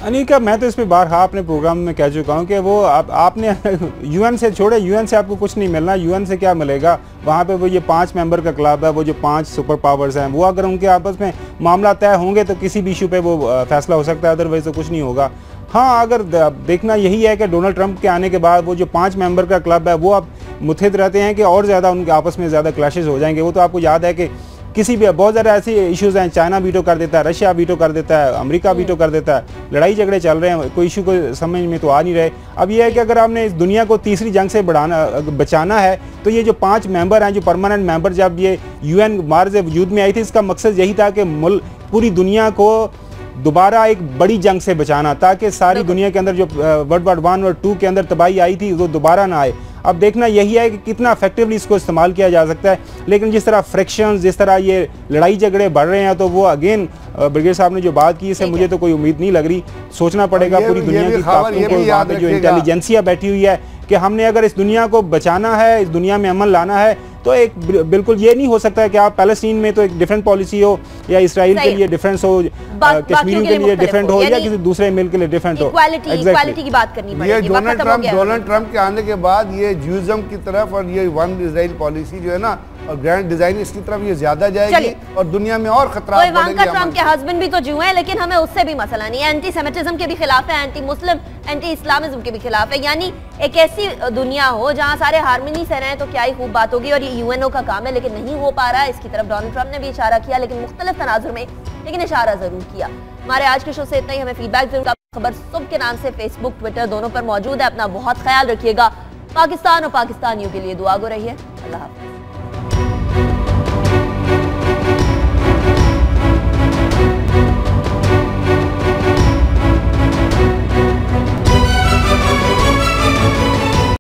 انیکا میں تو اس پہ بارہا اپنے پروگرام میں کہہ چکا ہوں کہ وہ آپ نے یو این سے چھوڑے یو این سے آپ کو کچھ نہیں ملنا۔ یو این سے کیا ملے گا؟ وہاں پہ وہ یہ پانچ ممبر کا کلاب ہے وہ جو پانچ سپر پاورز ہیں وہ اگر ان کے آپس میں معاملہ طے ہوں گے تو کسی بھی ایشو پہ وہ فیصلہ ہو سکتا ہے ادروائز تو کچھ نہیں ہوگا۔ ہاں اگر دیکھنا یہی ہے کہ ڈونلڈ ٹرمپ کے آنے کے بعد وہ جو پانچ ممبر کا کلب ہے، وہ اب متحد رہتے ہیں کہ اور زیادہ ان کے آپس میں زیادہ کلیشز ہو جائیں گے۔ وہ تو آپ کو یاد ہے کہ کسی بھی، بہت زیادہ ایسی ایشوز ہیں، چائنا ویٹو کر دیتا ہے، رشیا ویٹو کر دیتا ہے، امریکہ ویٹو کر دیتا ہے، لڑائی جھگڑے چل رہے ہیں، کوئی ایشو کو سمجھ میں تو آ نہیں رہے۔ اب یہ ہے کہ اگر آپ نے اس دنیا کو تیسری جنگ سے بڑھانا، بچانا ہے، تو یہ جو پانچ ممبر ہیں، جو پرماننٹ ممبر، جب یہ یو این مارز وجود میں آئی تھی، اس کا مقصد یہی تھا کہ ملک، پوری دنیا کو دوبارہ ایک بڑی جنگ سے بچانا تاکہ ساری دنیا کے اندر جو ورلڈ وار ون اور ٹو کے اندر تباہی آئی تھی وہ دوبارہ نہ آئے۔ اب دیکھنا یہی ہے کہ کتنا افیکٹولی اس کو استعمال کیا جا سکتا ہے۔ لیکن جس طرح فریکشنز جس طرح یہ لڑائی جھگڑے بڑھ رہے ہیں تو وہ اگین برگیڈ صاحب نے جو بات کی اسے مجھے تو کوئی امید نہیں لگ رہی۔ سوچنا پڑے گا پوری دنیا کی طاقتوں کو وہاں پہ جو انٹیلیجنسیا بیٹھی ہوئی ہے کہ ہم نے اگر اس دنیا کو بچانا ہے اس دنیا میں عمل لانا ہے تو ایک بالکل یہ نہیں ہو سکتا ہے کہ آپ پیلسٹین میں تو ایک ڈیفرنٹ پالیسی ہو یا اسرائیل کے لیے ڈیفرنس ہو کشمیریوں کے لیے ڈیفرنٹ ہو یا یعنی کسی دوسرے ملک کے لیے ڈیفرنٹ ہو۔ ایکوالٹی کی بات کرنی یہ ڈونلڈ ٹرمپ کے آنے کے بعد یہ جیوزم کی طرف اور یہ ون اسرائیل پالیسی جو ہے نا اور گرینڈ ڈیزائن اس کی طرف یہ زیادہ جائے گی اور دنیا میں اور خطرات بڑھیں گے ٹرمپ کے ہسبینڈ بھی تو جو ہیں لیکن ہمیں اس سے بھی مسئلہ نہیں ہے۔ اینٹی سیمیٹزم کے بھی خلاف ہے اینٹی مسلم اینٹی اسلامزم کے بھی خلاف ہے۔ یعنی ایک ایسی دنیا ہو جہاں سارے ہارمنی سے رہیں تو کیا ہی خوب بات ہوگی اور یہ یو این او کا کام ہے لیکن نہیں ہو پا رہا۔ ہے اس کی طرف ڈونلڈ ٹرمپ نے بھی اشارہ کیا لیکن مختلف تناظر میں لیکن اشارہ ضرور کیا۔ ہمارے آج کے شو سے اتنا ہی۔ ہمیں فیڈ بیک ضرور خبر صبح کے نام سے فیس بک ٹویٹر دونوں پر موجود ہے۔ اپنا بہت خیال رکھیے گا۔ پاکستان اور پاکستانیوں کے لیے دعا گو رہی ہے۔ اللہ حافظ۔